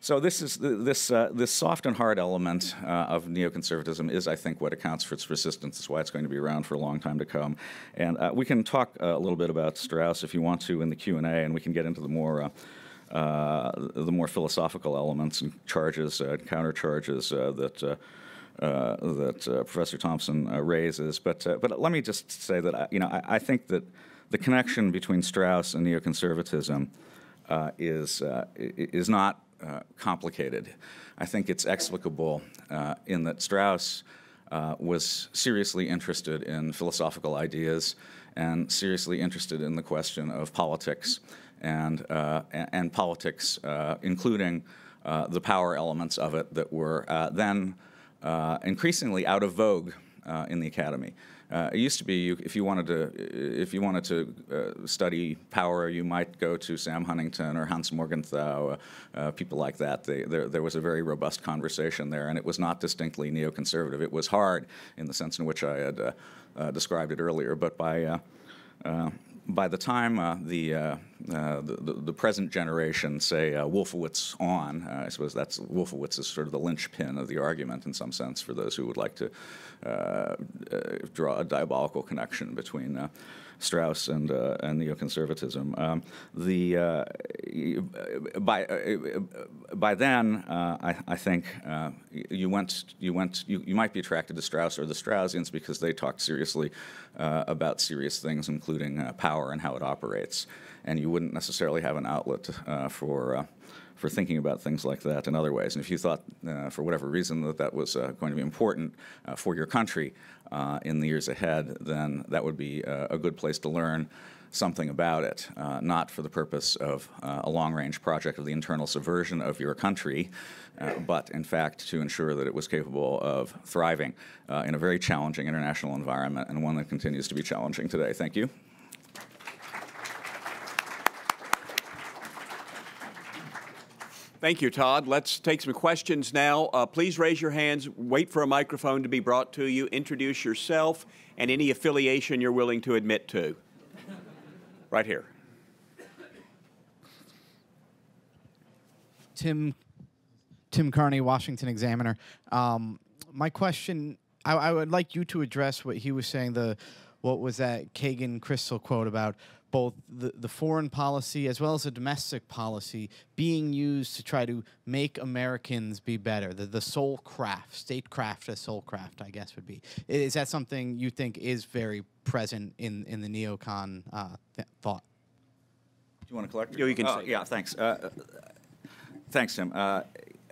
C: so this is this uh, this soft and hard element uh, of neoconservatism is, I think, what accounts for its resistance. It's why it's going to be around for a long time to come. And uh, we can talk a little bit about Strauss if you want to in the Q and A, and we can get into the more. Uh, the more philosophical elements and charges, uh, counter charges that uh, that uh, Professor Thompson uh, raises. But uh, but let me just say that you know I, I, think that the connection between Strauss and neoconservatism uh, is is not Uh, complicated. I think it's explicable uh, in that Strauss uh, was seriously interested in philosophical ideas and seriously interested in the question of politics and and, and, politics, including the power elements of it that were then uh, increasingly out of vogue uh, in the academy. Uh, it used to be you, if you wanted to if you wanted to uh, study power, you might go to Sam Huntington or Hans Morgenthau, uh, uh, people like that. They, there, was a very robust conversation there, and it was not distinctly neoconservative. It was hard in the sense in which I had described it earlier, but by by the time uh, the, uh, uh, the, the, present generation, say uh, Wolfowitz on, uh, I suppose that's Wolfowitz is sort of the linchpin of the argument in some sense for those who would like to uh, draw a diabolical connection between Strauss and uh, and neoconservatism. Um, the uh, by uh, by then, I, I, think you went you went you, you might be attracted to Strauss or the Straussians because they talked seriously about serious things, including power and how it operates, and you wouldn't necessarily have an outlet for for thinking about things like that in other ways. And if you thought, uh, for whatever reason, that that was uh, going to be important uh, for your country uh, in the years ahead, then that would be uh, a good place to learn something about it, uh, not for the purpose of a long range project of the internal subversion of your country, but in fact to ensure that it was capable of thriving in a very challenging international environment and one that continues to be challenging today. Thank you.
A: Thank you, Tod. Let's take some questions now. Uh, please raise your hands, wait for a microphone to be brought to you, introduce yourself and any affiliation you're willing to admit to. Right here.
D: Tim Tim Carney, Washington Examiner. Um, my question, I, I, would like you to address what he was saying. The what was that Kagan Kristol quote about both the, the foreign policy as well as the domestic policy being used to try to make Americans be better. The, the soul craft, statecraft as soul craft, I guess would be. Is that something you think is very present in, in the neocon uh, th- thought?
C: Do you want to collect?
A: Yeah, you can
C: uh, Yeah, thanks. Uh, thanks, Tim. Uh,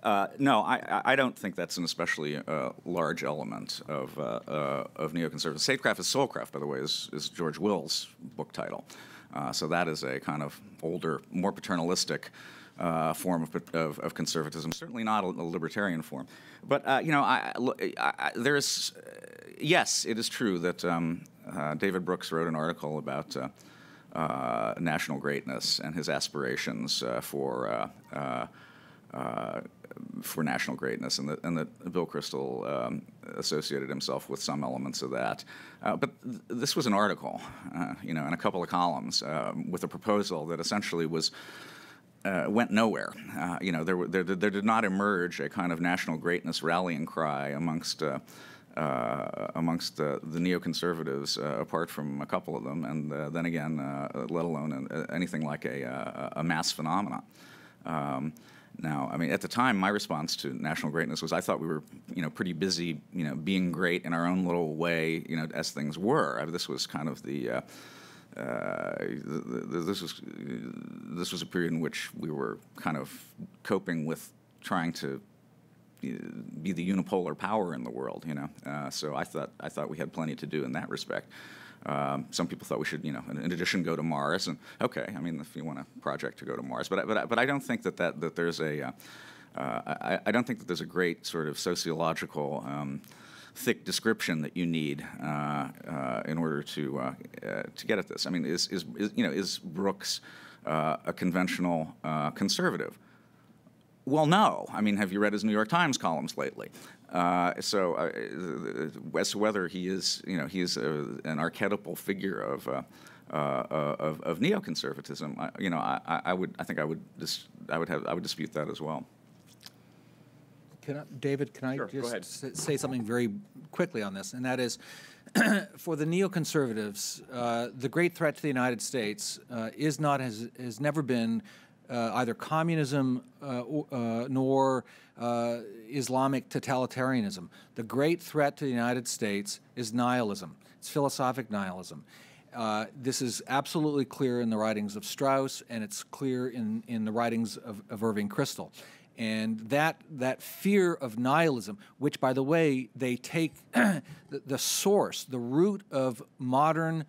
C: uh, no, I, I, don't think that's an especially uh, large element of, uh, uh of neoconservative. Statecraft is soulcraft, by the way, is, is George Will's book title. Uh, so that is a kind of older, more paternalistic uh, form of, of, of, conservatism. Certainly not a, a libertarian form. But you know, I, I, there's yes, it is true that um, David Brooks wrote an article about. national greatness and his aspirations for uh, for national greatness, and that, and that Bill Kristol um, associated himself with some elements of that. Uh, but th- this was an article, uh, you know, and a couple of columns um, with a proposal that essentially was. Uh, went nowhere. Uh, you know, there, there, there, did not emerge a kind of national greatness rallying cry amongst uh, uh, amongst the neoconservatives, uh, apart from a couple of them, and uh, then again, let alone anything like a, a mass phenomenon. Um, now. I mean, at the time, my response to national greatness was I thought we were, you know, pretty busy, you know, being great in our own little way, you know, as things were. I mean, this was kind of the. Uh, uh, this was this was a period in which we were kind of coping with trying to be the unipolar power in the world, you know. Uh, so I thought I thought we had plenty to do in that respect. Um, some people thought we should, you know, in, addition, go to Mars. And okay, I mean, if you want a project to go to Mars, but but but I don't think that that, that there's a, uh, uh, I, I, don't think that there's a great sort of sociological. Um, thick description that you need uh, uh, in order to uh, uh, to get at this. I mean, is, is, is you know is Brooks a conventional conservative? Well, no. I mean, have you read his New York Times columns lately? Uh, so, uh, as to whether he is, you know, he is a, an archetypal figure of, uh, uh of, of, neoconservatism, I, you know, I, I, would, I think I would, dis- I would have, I would dispute that as well.
B: Can I, David, can I
A: sure,
B: just say something very quickly on this? And that is, [CLEARS THROAT] for the neoconservatives, uh, the great threat to the United States uh, is not has, has never been uh, either communism uh, uh, nor uh, Islamic totalitarianism. The great threat to the United States is nihilism. It's philosophic nihilism. Uh, this is absolutely clear in the writings of Strauss, and it's clear in, in the writings of, of Irving Kristol. And that, that fear of nihilism, which, by the way, they take [CLEARS THROAT] the, the source, the root of modern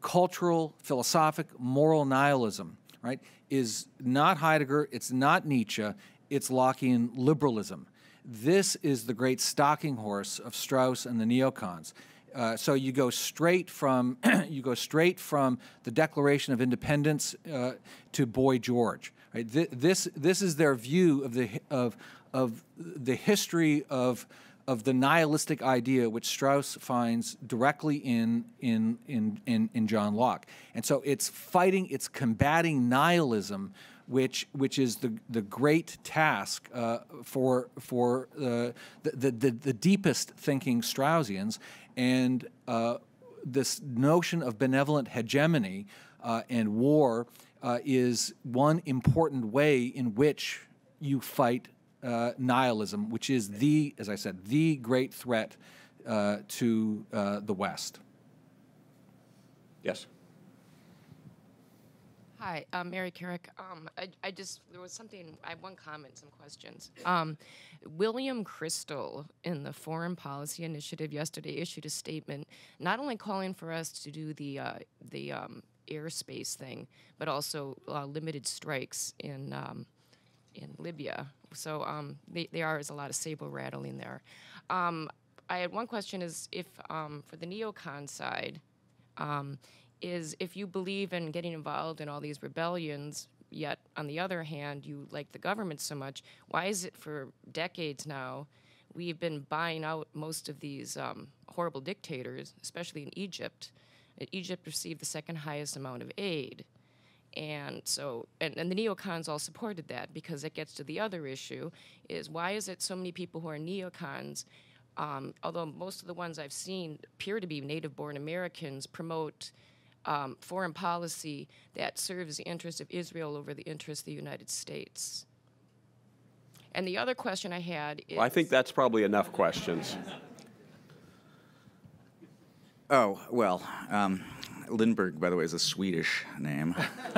B: cultural, philosophic, moral nihilism, right, is not Heidegger, it's not Nietzsche, it's Lockean liberalism. This is the great stalking horse of Strauss and the neocons. Uh, so you go straight from [CLEARS THROAT] you go straight from the Declaration of Independence uh, to Boy George. Right? Th this this is their view of the of of the history of of the nihilistic idea which Strauss finds directly in, in, in, in, in John Locke. And so it's fighting, it's combating nihilism, which, which is the, the great task uh, for, for uh, the, the, the, deepest thinking Straussians. And uh, this notion of benevolent hegemony uh, and war uh, is one important way in which you fight uh, nihilism, which is the, as I said, the great threat to the West.
A: Yes.
E: Hi, Mary Carrick. Um, I, I, just, there was something, I have one comment, some questions. Um, William Kristol in the Foreign Policy Initiative yesterday issued a statement not only calling for us to do the, uh, the um, airspace thing, but also uh, limited strikes in, um, in Libya, so um, they, there is a lot of saber rattling there. Um, I had one question: is if for the neocon side, is if you believe in getting involved in all these rebellions, yet on the other hand you like the government so much, why is it for decades now? We've been buying out most of these um, horrible dictators, especially in Egypt. Egypt received the second highest amount of aid. And so, and, and the neocons all supported that because it gets to the other issue is why is it so many people who are neocons, um, although most of the ones I've seen appear to be native born Americans, promote um, foreign policy that serves the interests of Israel over the interests of the United States. And the other question I had is.
A: Well, I think that's probably enough questions.
C: Oh, well, um, Lindberg, by the way, is a Swedish name. [LAUGHS]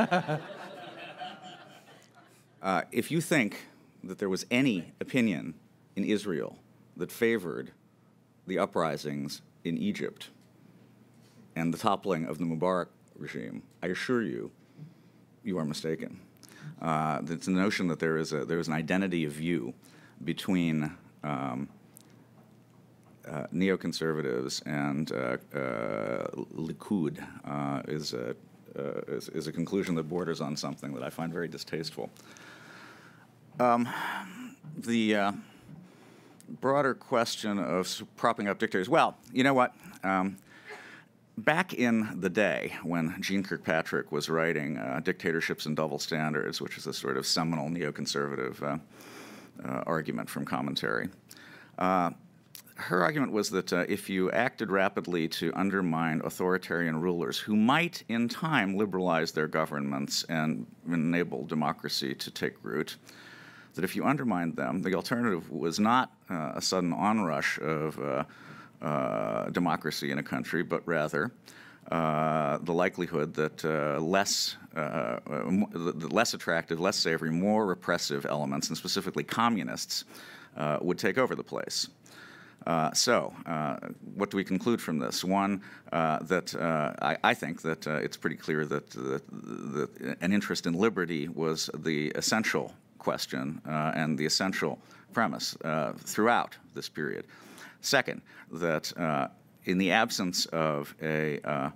C: uh, if you think that there was any opinion in Israel that favored the uprisings in Egypt and the toppling of the Mubarak regime, I assure you, you are mistaken. Uh, it's the notion that there is, a, there is an identity of view between um, uh, neoconservatives and uh, uh, Likud is a, is, is, a conclusion that borders on something that I find very distasteful. Um, the broader question of propping up dictators. Well, you know what? Um, back in the day when Jeane Kirkpatrick was writing uh, Dictatorships and Double Standards, which is a sort of seminal neoconservative uh, uh, argument from commentary, her argument was that uh, if you acted rapidly to undermine authoritarian rulers who might in time liberalize their governments and enable democracy to take root, that if you undermined them, the alternative was not uh, a sudden onrush of uh, uh democracy in a country, but rather uh, the likelihood that uh, less, the less attractive, less savory, more repressive elements, and specifically communists, would take over the place. Uh, so, uh, what do we conclude from this? One, uh, that uh, I, I, think that uh, it's pretty clear that, that, that, an interest in liberty was the essential question and the essential premise throughout this period. Second, that in the absence of a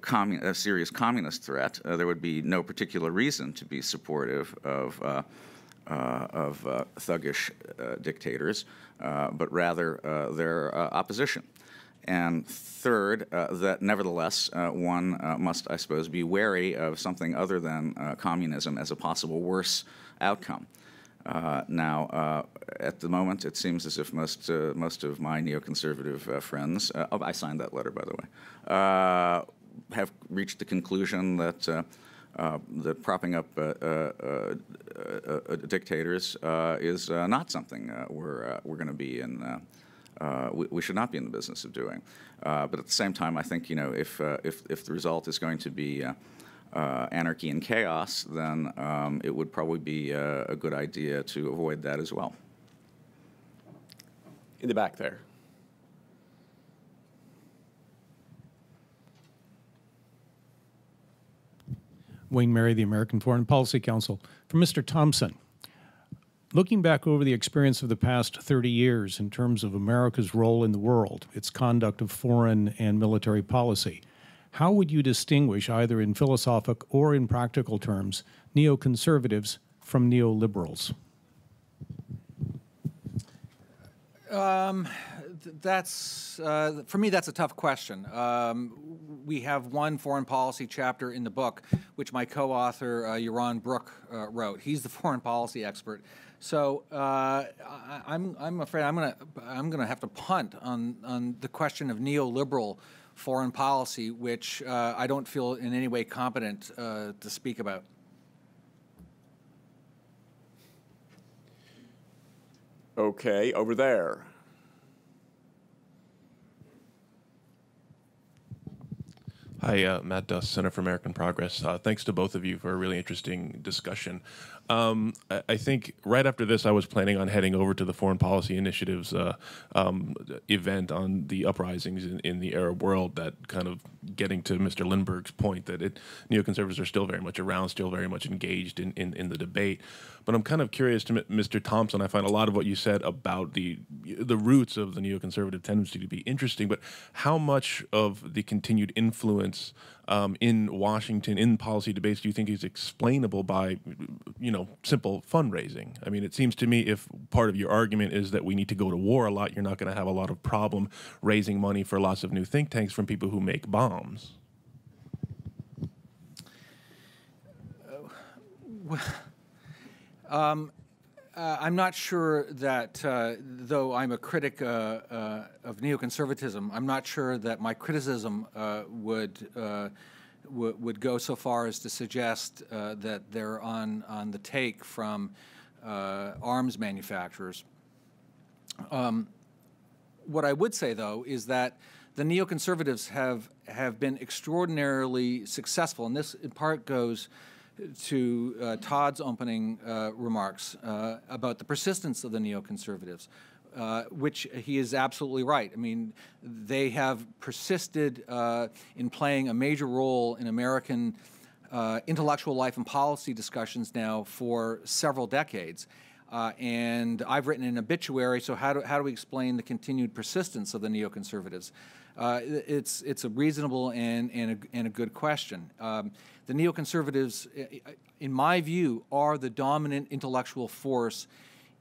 C: Commun a serious communist threat, uh, there would be no particular reason to be supportive of, uh, uh, of thuggish dictators. Uh, but rather uh, their uh, opposition. And third, uh, that nevertheless, uh, one uh, must, I suppose, be wary of something other than communism as a possible worse outcome. now, at the moment, it seems as if most, uh, most of my neoconservative uh, friends, uh, oh, I signed that letter, by the way, have reached the conclusion that uh, that propping up uh, uh, uh, dictators is not something we're we're going to be in. We, we, should not be in the business of doing. but at the same time, I think you know if if if the result is going to be anarchy and chaos, then um, it would probably be a good idea to avoid that as well.
A: In the back there.
F: Wayne Merry, the American Foreign Policy Council. For Mr. Thompson, looking back over the experience of the past 30 years in terms of America's role in the world, its conduct of foreign and military policy, how would you distinguish, either in philosophic or in practical terms, neoconservatives from neoliberals?
B: Um, that's uh, for me. That's a tough question. Um, we have one foreign policy chapter in the book, which my co-author uh, Yaron Brook uh, wrote. He's the [LAUGHS] foreign policy expert. So uh, I, I'm I'm afraid I'm gonna I'm gonna have to punt on on the question of neoliberal foreign policy, which uh, I don't feel in any way competent uh, to speak about.
A: Okay, over there.
G: Hi, uh, Matt Duss, Center for American Progress. Uh, thanks to both of you for a really interesting discussion. Um, I, think right after this, I was planning on heading over to the Foreign Policy Initiative's uh, um, event on the uprisings in, in, the Arab world. That kind of getting to Mr. Lindberg's point that it, neoconservatives are still very much around, still very much engaged in, in, in the debate. But I'm kind of curious to Mr. Thompson. I find a lot of what you said about the the roots of the neoconservative tendency to be interesting. But how much of the continued influence um, in Washington in policy debates do you think is explainable by, you know, simple fundraising? I mean, it seems to me if part of your argument is that we need to go to war a lot, you're not going to have a lot of problem raising money for lots of new think tanks from people who make bombs. [LAUGHS]
B: Um, uh, I'm not sure that, uh, though I'm a critic uh, uh of neoconservatism, I'm not sure that my criticism uh, would, uh, would go so far as to suggest that they're on, on the take from arms manufacturers. Um, what I would say, though, is that the neoconservatives have, have been extraordinarily successful, and this in part goes to uh, Tod's opening uh, remarks uh, about the persistence of the neoconservatives, uh, which he is absolutely right. I mean, they have persisted uh, in playing a major role in American uh, intellectual life and policy discussions now for several decades. and I've written an obituary, so how do, how do we explain the continued persistence of the neoconservatives? it's, it's a reasonable and, and, a, and a good question. Um, the neoconservatives, in my view, are the dominant intellectual force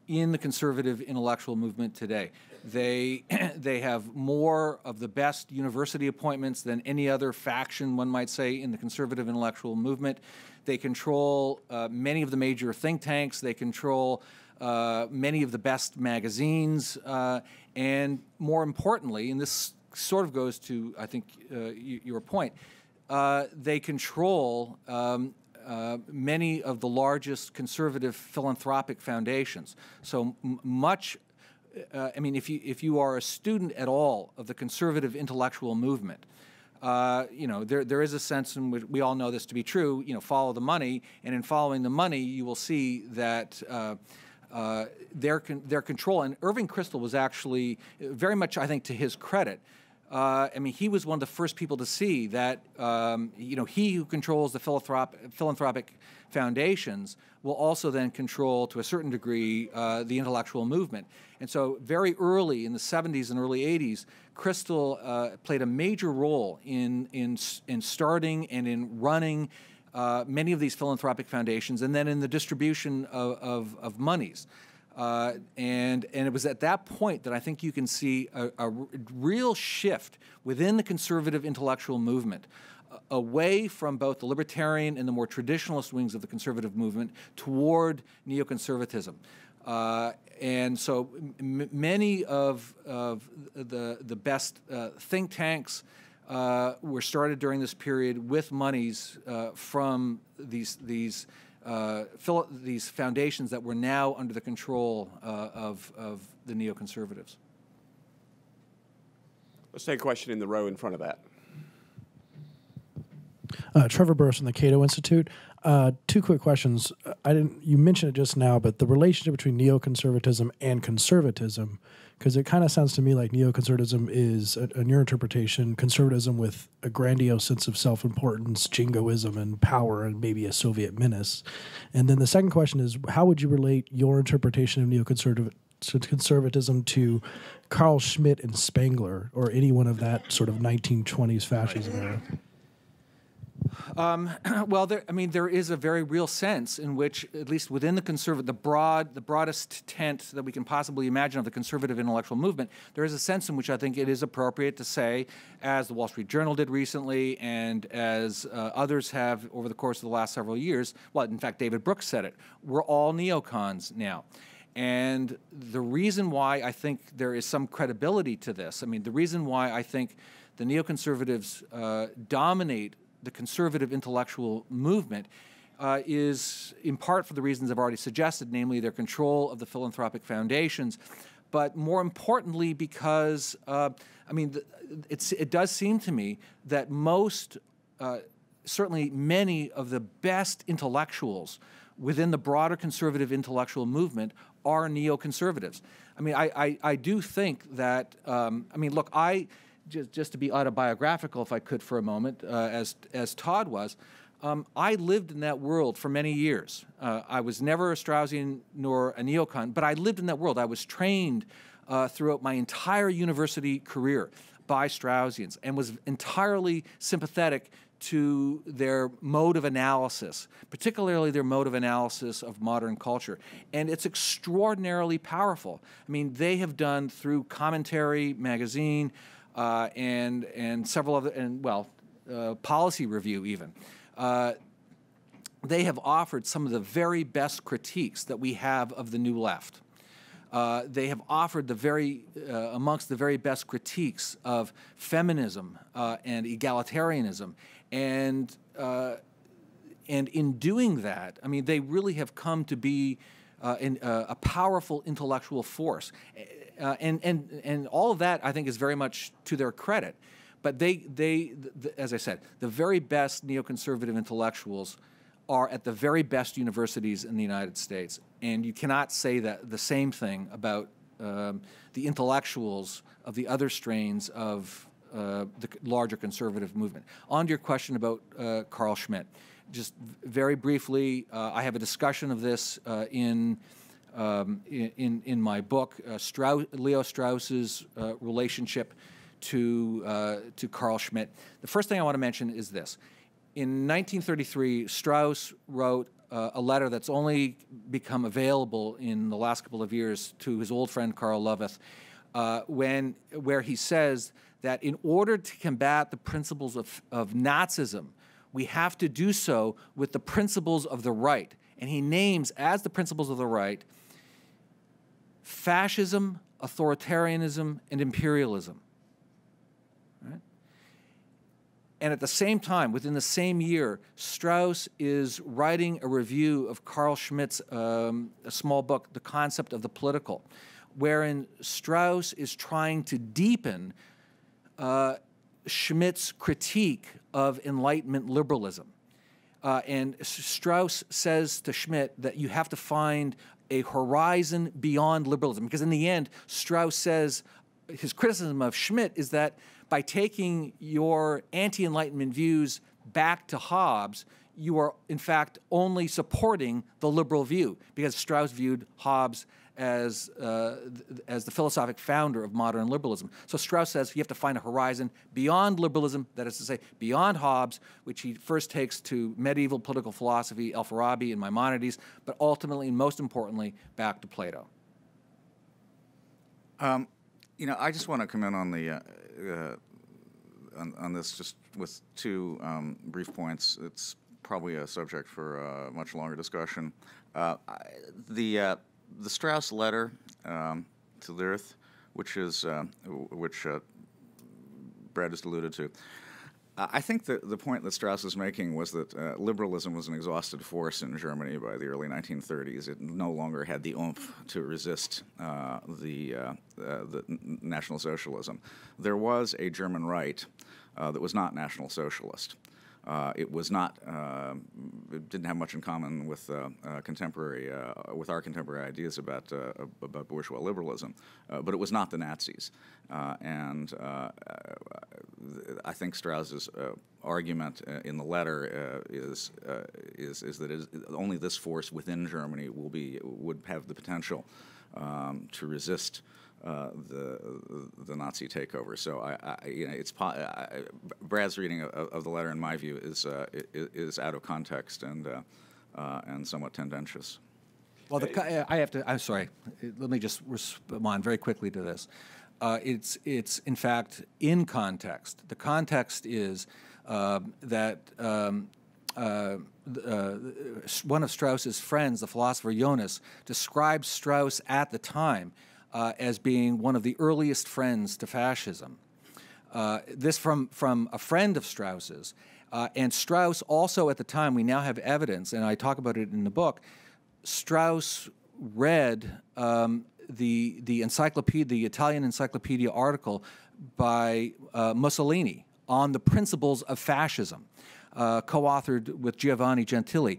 B: in the conservative intellectual movement today. They, [CLEARS THROAT] they have more of the best university appointments than any other faction, one might say, in the conservative intellectual movement. They control uh, many of the major think tanks. They control uh, many of the best magazines. Uh, and more importantly, and this sort of goes to, I think, uh, your point, uh, they control um, uh, many of the largest conservative philanthropic foundations. So much, uh, I mean, if you if you are a student at all of the conservative intellectual movement, uh, you know there there is a sense in which we all know this to be true. You know, follow the money, and in following the money, you will see that. Uh, uh, their, con their control. And Irving Kristol was actually very much, I think, to his credit, uh, I mean, he was one of the first people to see that, um, you know, he who controls the philanthrop- philanthropic foundations will also then control, to a certain degree, uh, the intellectual movement. And so, very early in the 70s and early 80s, Kristol uh, played a major role in, in, in starting and in running uh, many of these philanthropic foundations and then in the distribution of, of, of monies. Uh, and, and it was at that point that I think you can see a, a real shift within the conservative intellectual movement away from both the libertarian and the more traditionalist wings of the conservative movement toward neoconservatism. Uh, and so many of, of the, the best uh, think tanks, uh, were started during this period with monies uh, from these these uh, these foundations that were now under the control uh, of of the neoconservatives.
A: Let's take a question in the row in front of that.
H: Uh, Trevor Burrus from the Cato Institute. Uh, two quick questions. Uh, I didn't. You mentioned it just now, but the relationship between neoconservatism and conservatism, because it kind of sounds to me like neoconservatism is, a, your interpretation, conservatism with a grandiose sense of self-importance, jingoism, and power, and maybe a Soviet menace. And then the second question is, how would you relate your interpretation of neoconservative conservatism to Carl Schmitt and Spengler, or anyone of that sort of 1920s fascism era?
B: Um, [CLEARS THROAT] well, there, I mean, there is a very real sense in which, at least within the conservative, the broad, the broadest tent that we can possibly imagine of the conservative intellectual movement, there is a sense in which I think it is appropriate to say, as the Wall Street Journal did recently, and as uh, others have over the course of the last several years. Well, in fact, David Brooks said it. We're all neocons now. And the reason why I think there is some credibility to this, I mean, the reason why I think the neoconservatives uh, dominate the conservative intellectual movement uh, is in part for the reasons I've already suggested, namely their control of the philanthropic foundations, but more importantly because, uh, I mean, it does seem to me that most, uh, certainly many of the best intellectuals within the broader conservative intellectual movement are neoconservatives. I mean, I, I, I do think that, um, I mean, look, I, just, just to be autobiographical, if I could for a moment, uh, as, as Tod was, um, I lived in that world for many years. Uh, I was never a Straussian nor a neocon, but I lived in that world. I was trained uh, throughout my entire university career by Straussians and was entirely sympathetic to their mode of analysis, particularly their mode of analysis of modern culture. And it's extraordinarily powerful. I mean, they have done through Commentary magazine, uh, and and several other and well, uh, policy review even. Uh, they have offered some of the very best critiques that we have of the new left. Uh, they have offered the very uh, amongst the very best critiques of feminism uh, and egalitarianism, and and in doing that, I mean, they really have come to be in, a powerful intellectual force. Uh, and, and, and all of that, I think, is very much to their credit. But they, they the, as I said, the very best neoconservative intellectuals are at the very best universities in the United States. And you cannot say that the same thing about um, the intellectuals of the other strains of uh, the larger conservative movement. On to your question about uh, Carl Schmitt. Just very briefly, uh, I have a discussion of this uh, in um, in, in my book, uh, Strauss, Leo Strauss's uh, relationship to, uh, to Carl Schmitt. The first thing I want to mention is this. In 1933, Strauss wrote uh, a letter that's only become available in the last couple of years to his old friend Karl Löwith, uh, when, where he says that in order to combat the principles of, of Nazism, we have to do so with the principles of the right. And he names as the principles of the right fascism, authoritarianism, and imperialism. And at the same time, within the same year, Strauss is writing a review of Carl Schmitt's um, small book, The Concept of the Political, wherein Strauss is trying to deepen uh, Schmitt's critique of Enlightenment liberalism. Uh, and Strauss says to Schmitt that you have to find a horizon beyond liberalism. Because in the end, Strauss says his criticism of Schmitt is that by taking your anti Enlightenment views back to Hobbes, you are in fact only supporting the liberal view, because Strauss viewed Hobbes as, uh, as the philosophic founder of modern liberalism. So Strauss says you have to find a horizon beyond liberalism, that is to say, beyond Hobbes, which he first takes to medieval political philosophy, Al-Farabi and Maimonides, but ultimately and most importantly, back to Plato.
C: Um, you know, I just want to comment on the uh, uh, on, on, this just with two um, brief points. It's probably a subject for a much longer discussion. Uh, the uh, the Strauss letter um, to Löwith, which is uh, which uh, Brad just alluded to. I think the, the point that Strauss was making was that uh, liberalism was an exhausted force in Germany by the early 1930s. It no longer had the oomph to resist uh, the, uh, uh the National Socialism. There was a German right uh, that was not National Socialist. Uh, it was not. Uh, it didn't have much in common with uh, uh contemporary, uh, with our contemporary ideas about uh, about bourgeois liberalism, but it was not the Nazis. and I think Strauss's argument in the letter is is is that is only this force within Germany will be would have the potential um, to resist. Uh, the the Nazi takeover. So I, I you know, it's I, Brad's reading of, of, the letter, in my view, is uh, is out of context and uh, uh, and somewhat tendentious.
B: Well, the, I have to. I'm sorry. Let me just respond very quickly to this. Uh, it's it's in fact in context. The context is that. Um, uh, uh, one of Strauss's friends, the philosopher Jonas, describes Strauss at the time uh, as being one of the earliest friends to fascism. Uh, this from, from a friend of Strauss's. Uh, and Strauss also at the time, we now have evidence, and I talk about it in the book, Strauss read um, the, the encyclopedia, the Italian encyclopedia article by uh, Mussolini on the principles of fascism, uh, co-authored with Giovanni Gentile.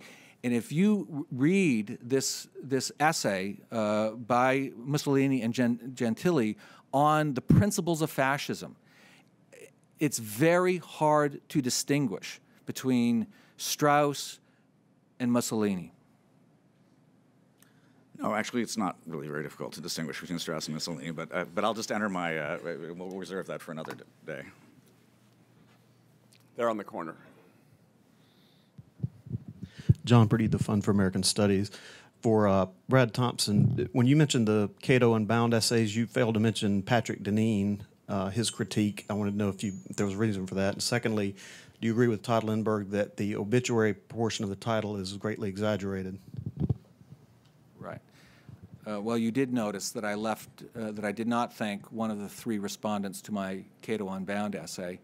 B: And if you read this, this essay uh, by Mussolini and Gentile on the principles of fascism, it's very hard to distinguish between Strauss and Mussolini.
C: No, actually, it's not really very difficult to distinguish between Strauss and Mussolini, but, uh, but I'll just enter my, uh, we'll reserve that for another day.
A: There on the corner.
I: John Purdy, the Fund for American Studies. For uh, Brad Thompson, when you mentioned the Cato Unbound essays, you failed to mention Patrick Deneen, uh, his critique. I wanted to know if, you, if there was a reason for that. And secondly, do you agree with Tod Lindberg that the obituary portion of the title is greatly exaggerated?
B: Right. Uh, well, you did notice that I left, uh, that I did not thank one of the three respondents to my Cato Unbound essay.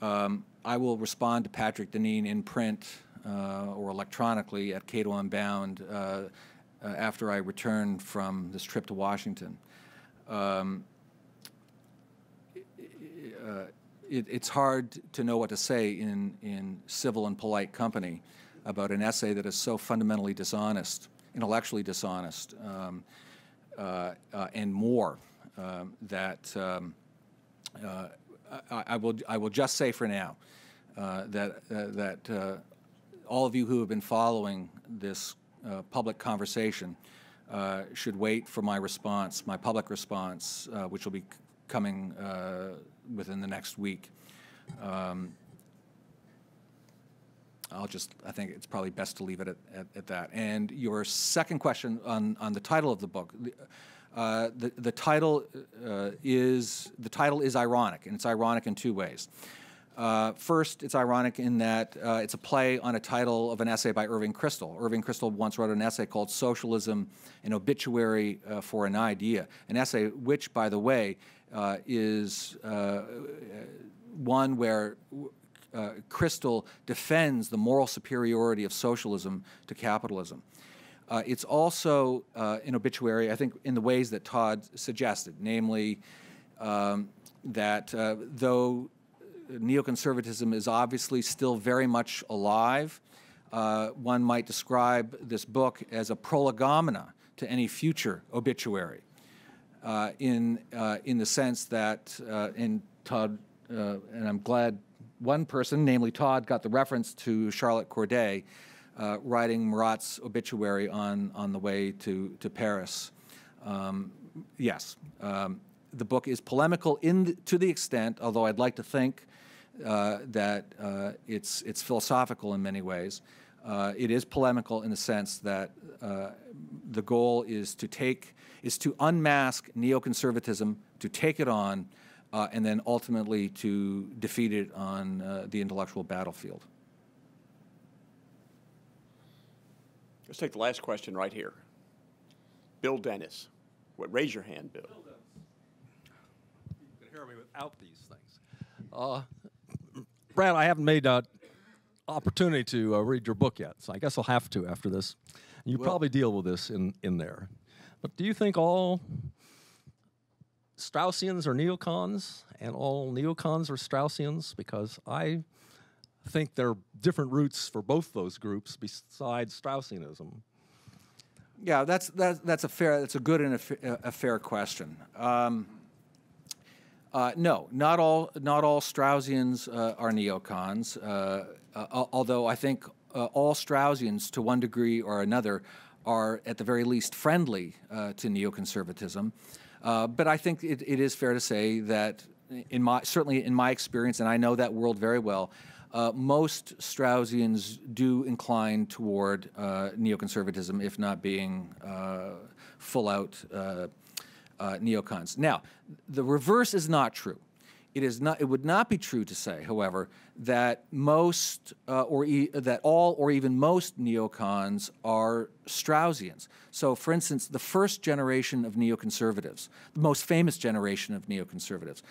B: Um, I will respond to Patrick Deneen in print or electronically at Cato Unbound uh, uh, after I returned from this trip to Washington. Um, it, it's hard to know what to say in, in civil and polite company about an essay that is so fundamentally dishonest, intellectually dishonest, um, uh, uh, and more um, that um, uh, I, I, will I will just say for now that that all of you who have been following this uh, public conversation uh, should wait for my response, my public response, uh, which will be coming uh, within the next week. Um, I'll just, I think it's probably best to leave it at, at, at that. And your second question on, on the title of the book. Uh, the, the title uh, is the title is ironic, and it's ironic in two ways. Uh, first, it's ironic in that uh, it's a play on a title of an essay by Irving Kristol. Irving Kristol once wrote an essay called Socialism, an Obituary uh, for an Idea, an essay which, by the way, uh, is uh, one where uh, Kristol defends the moral superiority of socialism to capitalism. it's also an obituary, I think, in the ways that Tod suggested, namely um, that though neoconservatism is obviously still very much alive. Uh, one might describe this book as a prolegomena to any future obituary, uh, in uh, in the sense that uh, in Tod, uh, and I'm glad one person, namely Tod, got the reference to Charlotte Corday uh, writing Marat's obituary on on the way to to Paris. Um, yes. Um, the book is polemical in to the extent, although I'd like to think uh, that uh, it's, it's philosophical in many ways. Uh, it is polemical in the sense that uh, the goal is to take, is to unmask neoconservatism, to take it on, uh, and then ultimately to defeat it on uh, the intellectual battlefield.
A: Let's take the last question right here. Bill Dennis. What, raise your hand, Bill. Bill
J: you can hear me without these things. Brad, I haven't made uh, opportunity to uh, read your book yet, so I guess I'll have to after this. You probably deal with this in, in there. But do you think all Straussians are neocons and all neocons are Straussians? Because I think there are different roots for both those groups besides Straussianism.
B: Yeah, that's that's that's a fair, that's a good and a, fa- a fair question. Um, uh, no, not all not all Straussians uh, are neocons. Uh, uh, although I think uh, all Straussians, to one degree or another, are at the very least friendly uh, to neoconservatism. But I think it, it is fair to say that, in my certainly in my experience, and I know that world very well, most Straussians do incline toward neoconservatism, if not being full out uh, neocons. Now, the reverse is not true. It is not. It would not be true to say, however, that most uh, or e- that all or even most neocons are Straussians. So, for instance, the first generation of neoconservatives, the most famous generation of neoconservatives,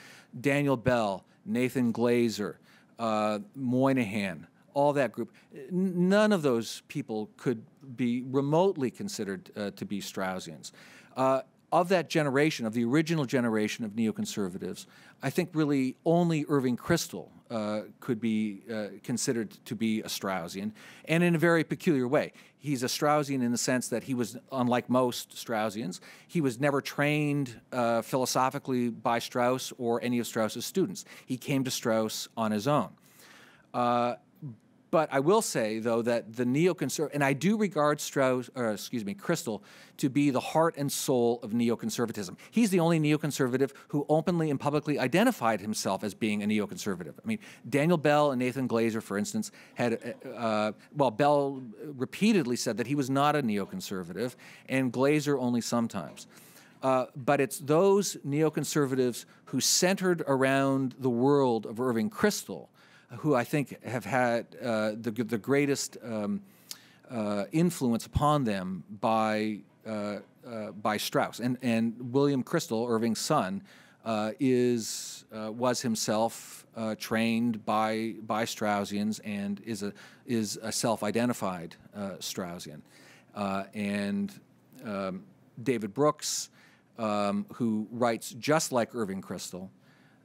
B: Daniel Bell, Nathan Glazer, uh, Moynihan, all that group, none of those people could be remotely considered uh, to be Straussians. Uh, of that generation, of the original generation of neoconservatives, I think really only Irving Kristol uh, could be uh, considered to be a Straussian, and in a very peculiar way. He's a Straussian in the sense that he was, unlike most Straussians, he was never trained uh, philosophically by Strauss or any of Strauss's students. He came to Strauss on his own. Uh, but I will say, though, that the neoconservative, and I do regard Strauss, or excuse me, Kristol, to be the heart and soul of neoconservatism. He's the only neoconservative who openly and publicly identified himself as being a neoconservative. I mean, Daniel Bell and Nathan Glazer, for instance, had, uh, well, Bell repeatedly said that he was not a neoconservative, and Glazer only sometimes. Uh, but it's those neoconservatives who centered around the world of Irving Kristol who I think have had uh, the, the greatest um, uh, influence upon them by, uh, uh by Strauss. And, and William Kristol, Irving's son, uh, is, was himself trained by, by Straussians and is a, is a self-identified Straussian. and um, David Brooks, um, who writes just like Irving Kristol,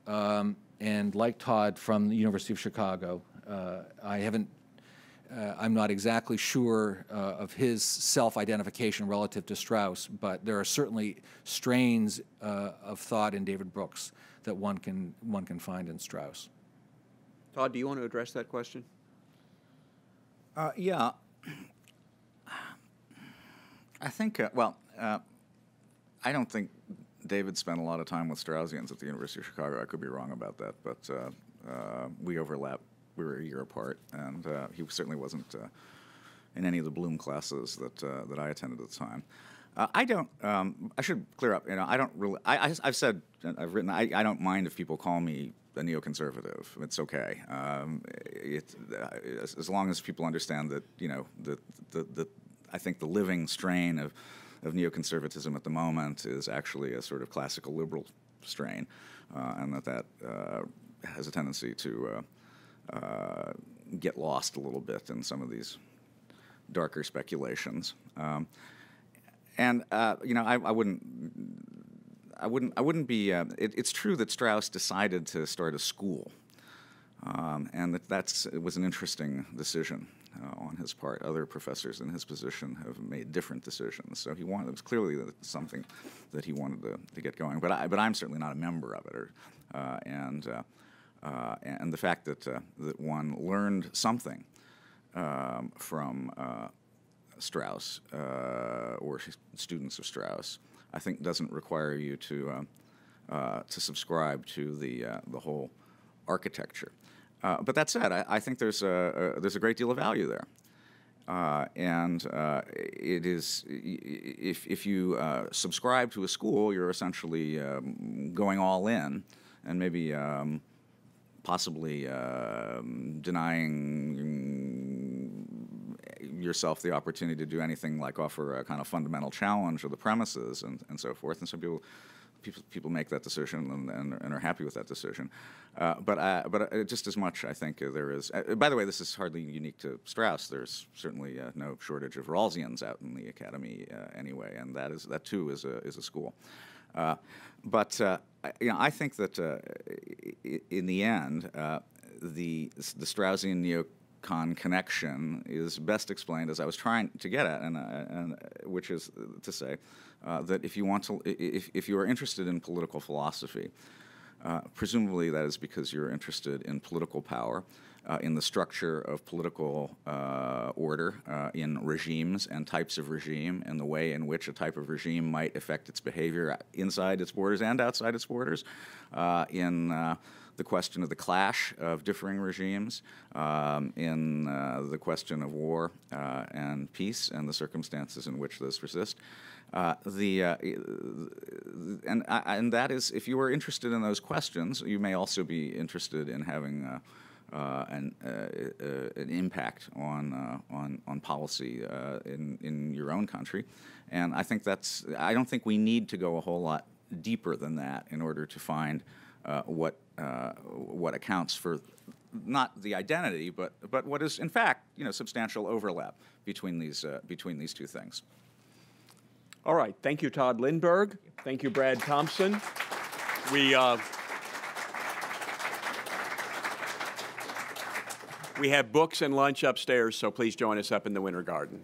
B: um, and like Tod from the University of Chicago, uh, I haven't. Uh, I'm not exactly sure uh, of his self-identification relative to Strauss, but there are certainly strains uh, of thought in David Brooks that one can one can find in Strauss.
A: Tod, do you want to address that question?
C: Uh, yeah. I think, uh, well, uh, I don't think David spent a lot of time with Straussians at the University of Chicago. I could be wrong about that, but uh, uh, we overlap. We were a year apart, and uh, he certainly wasn't uh, in any of the Bloom classes that uh, that I attended at the time. Uh, I don't. Um, I should clear up. You know, I don't really. I, have said. I've written. I, I don't mind if people call me a neoconservative. It's okay. Um, it, as, as long as people understand that you know the the, the I think the living strain of of neoconservatism at the moment is actually a sort of classical liberal strain, uh, and that that uh, has a tendency to uh, uh, get lost a little bit in some of these darker speculations. Um, and uh, you know, I, I, wouldn't. I wouldn't. I wouldn't be. Uh, it, it's true that Strauss decided to start a school, um, and that that's it was an interesting decision uh, on his part. Other professors in his position have made different decisions. So he wanted, it was clearly something that he wanted to, to get going. But, I, but I'm certainly not a member of it. Or, uh, and, uh, uh and the fact that, uh, that one learned something um, from Strauss or students of Strauss, I think doesn't require you to, to subscribe to the, the whole architecture. Uh, but that said, I, I think there's a, a, there's a great deal of value there. Uh, and uh, it is if, if you uh, subscribe to a school, you're essentially um, going all in, and maybe um, possibly um, denying yourself the opportunity to do anything like offer a kind of fundamental challenge of the premises and, and so forth. And some people people, people make that decision and, and, and are happy with that decision. Uh, but I, but uh, just as much, I think uh, there is. Uh, by the way, this is hardly unique to Strauss. There's certainly no shortage of Rawlsians out in the academy anyway, and that is that too is a is a school. but you know, I think that in the end, the the Straussian connection is best explained as I was trying to get at, and, and which is to say that if you want to, if if you are interested in political philosophy. Uh, presumably, that is because you're interested in political power, uh, in the structure of political uh, order, uh, in regimes and types of regime, and the way in which a type of regime might affect its behavior inside its borders and outside its borders, uh, in the question of the clash of differing regimes, um, in the question of war and peace and the circumstances in which those persist. Uh, the uh, and uh, and that is if you are interested in those questions, you may also be interested in having. Uh, uh an, uh, an impact on on on policy in in your own country, and I think that's I don't think we need to go a whole lot deeper than that in order to find Uh, what uh, what accounts for not the identity, but but what is in fact you know substantial overlap between these uh, between these two things.
A: All right. Thank you, Tod Lindberg. Thank you, Brad Thompson. We, uh, we have books and lunch upstairs, so please join us up in the Winter Garden.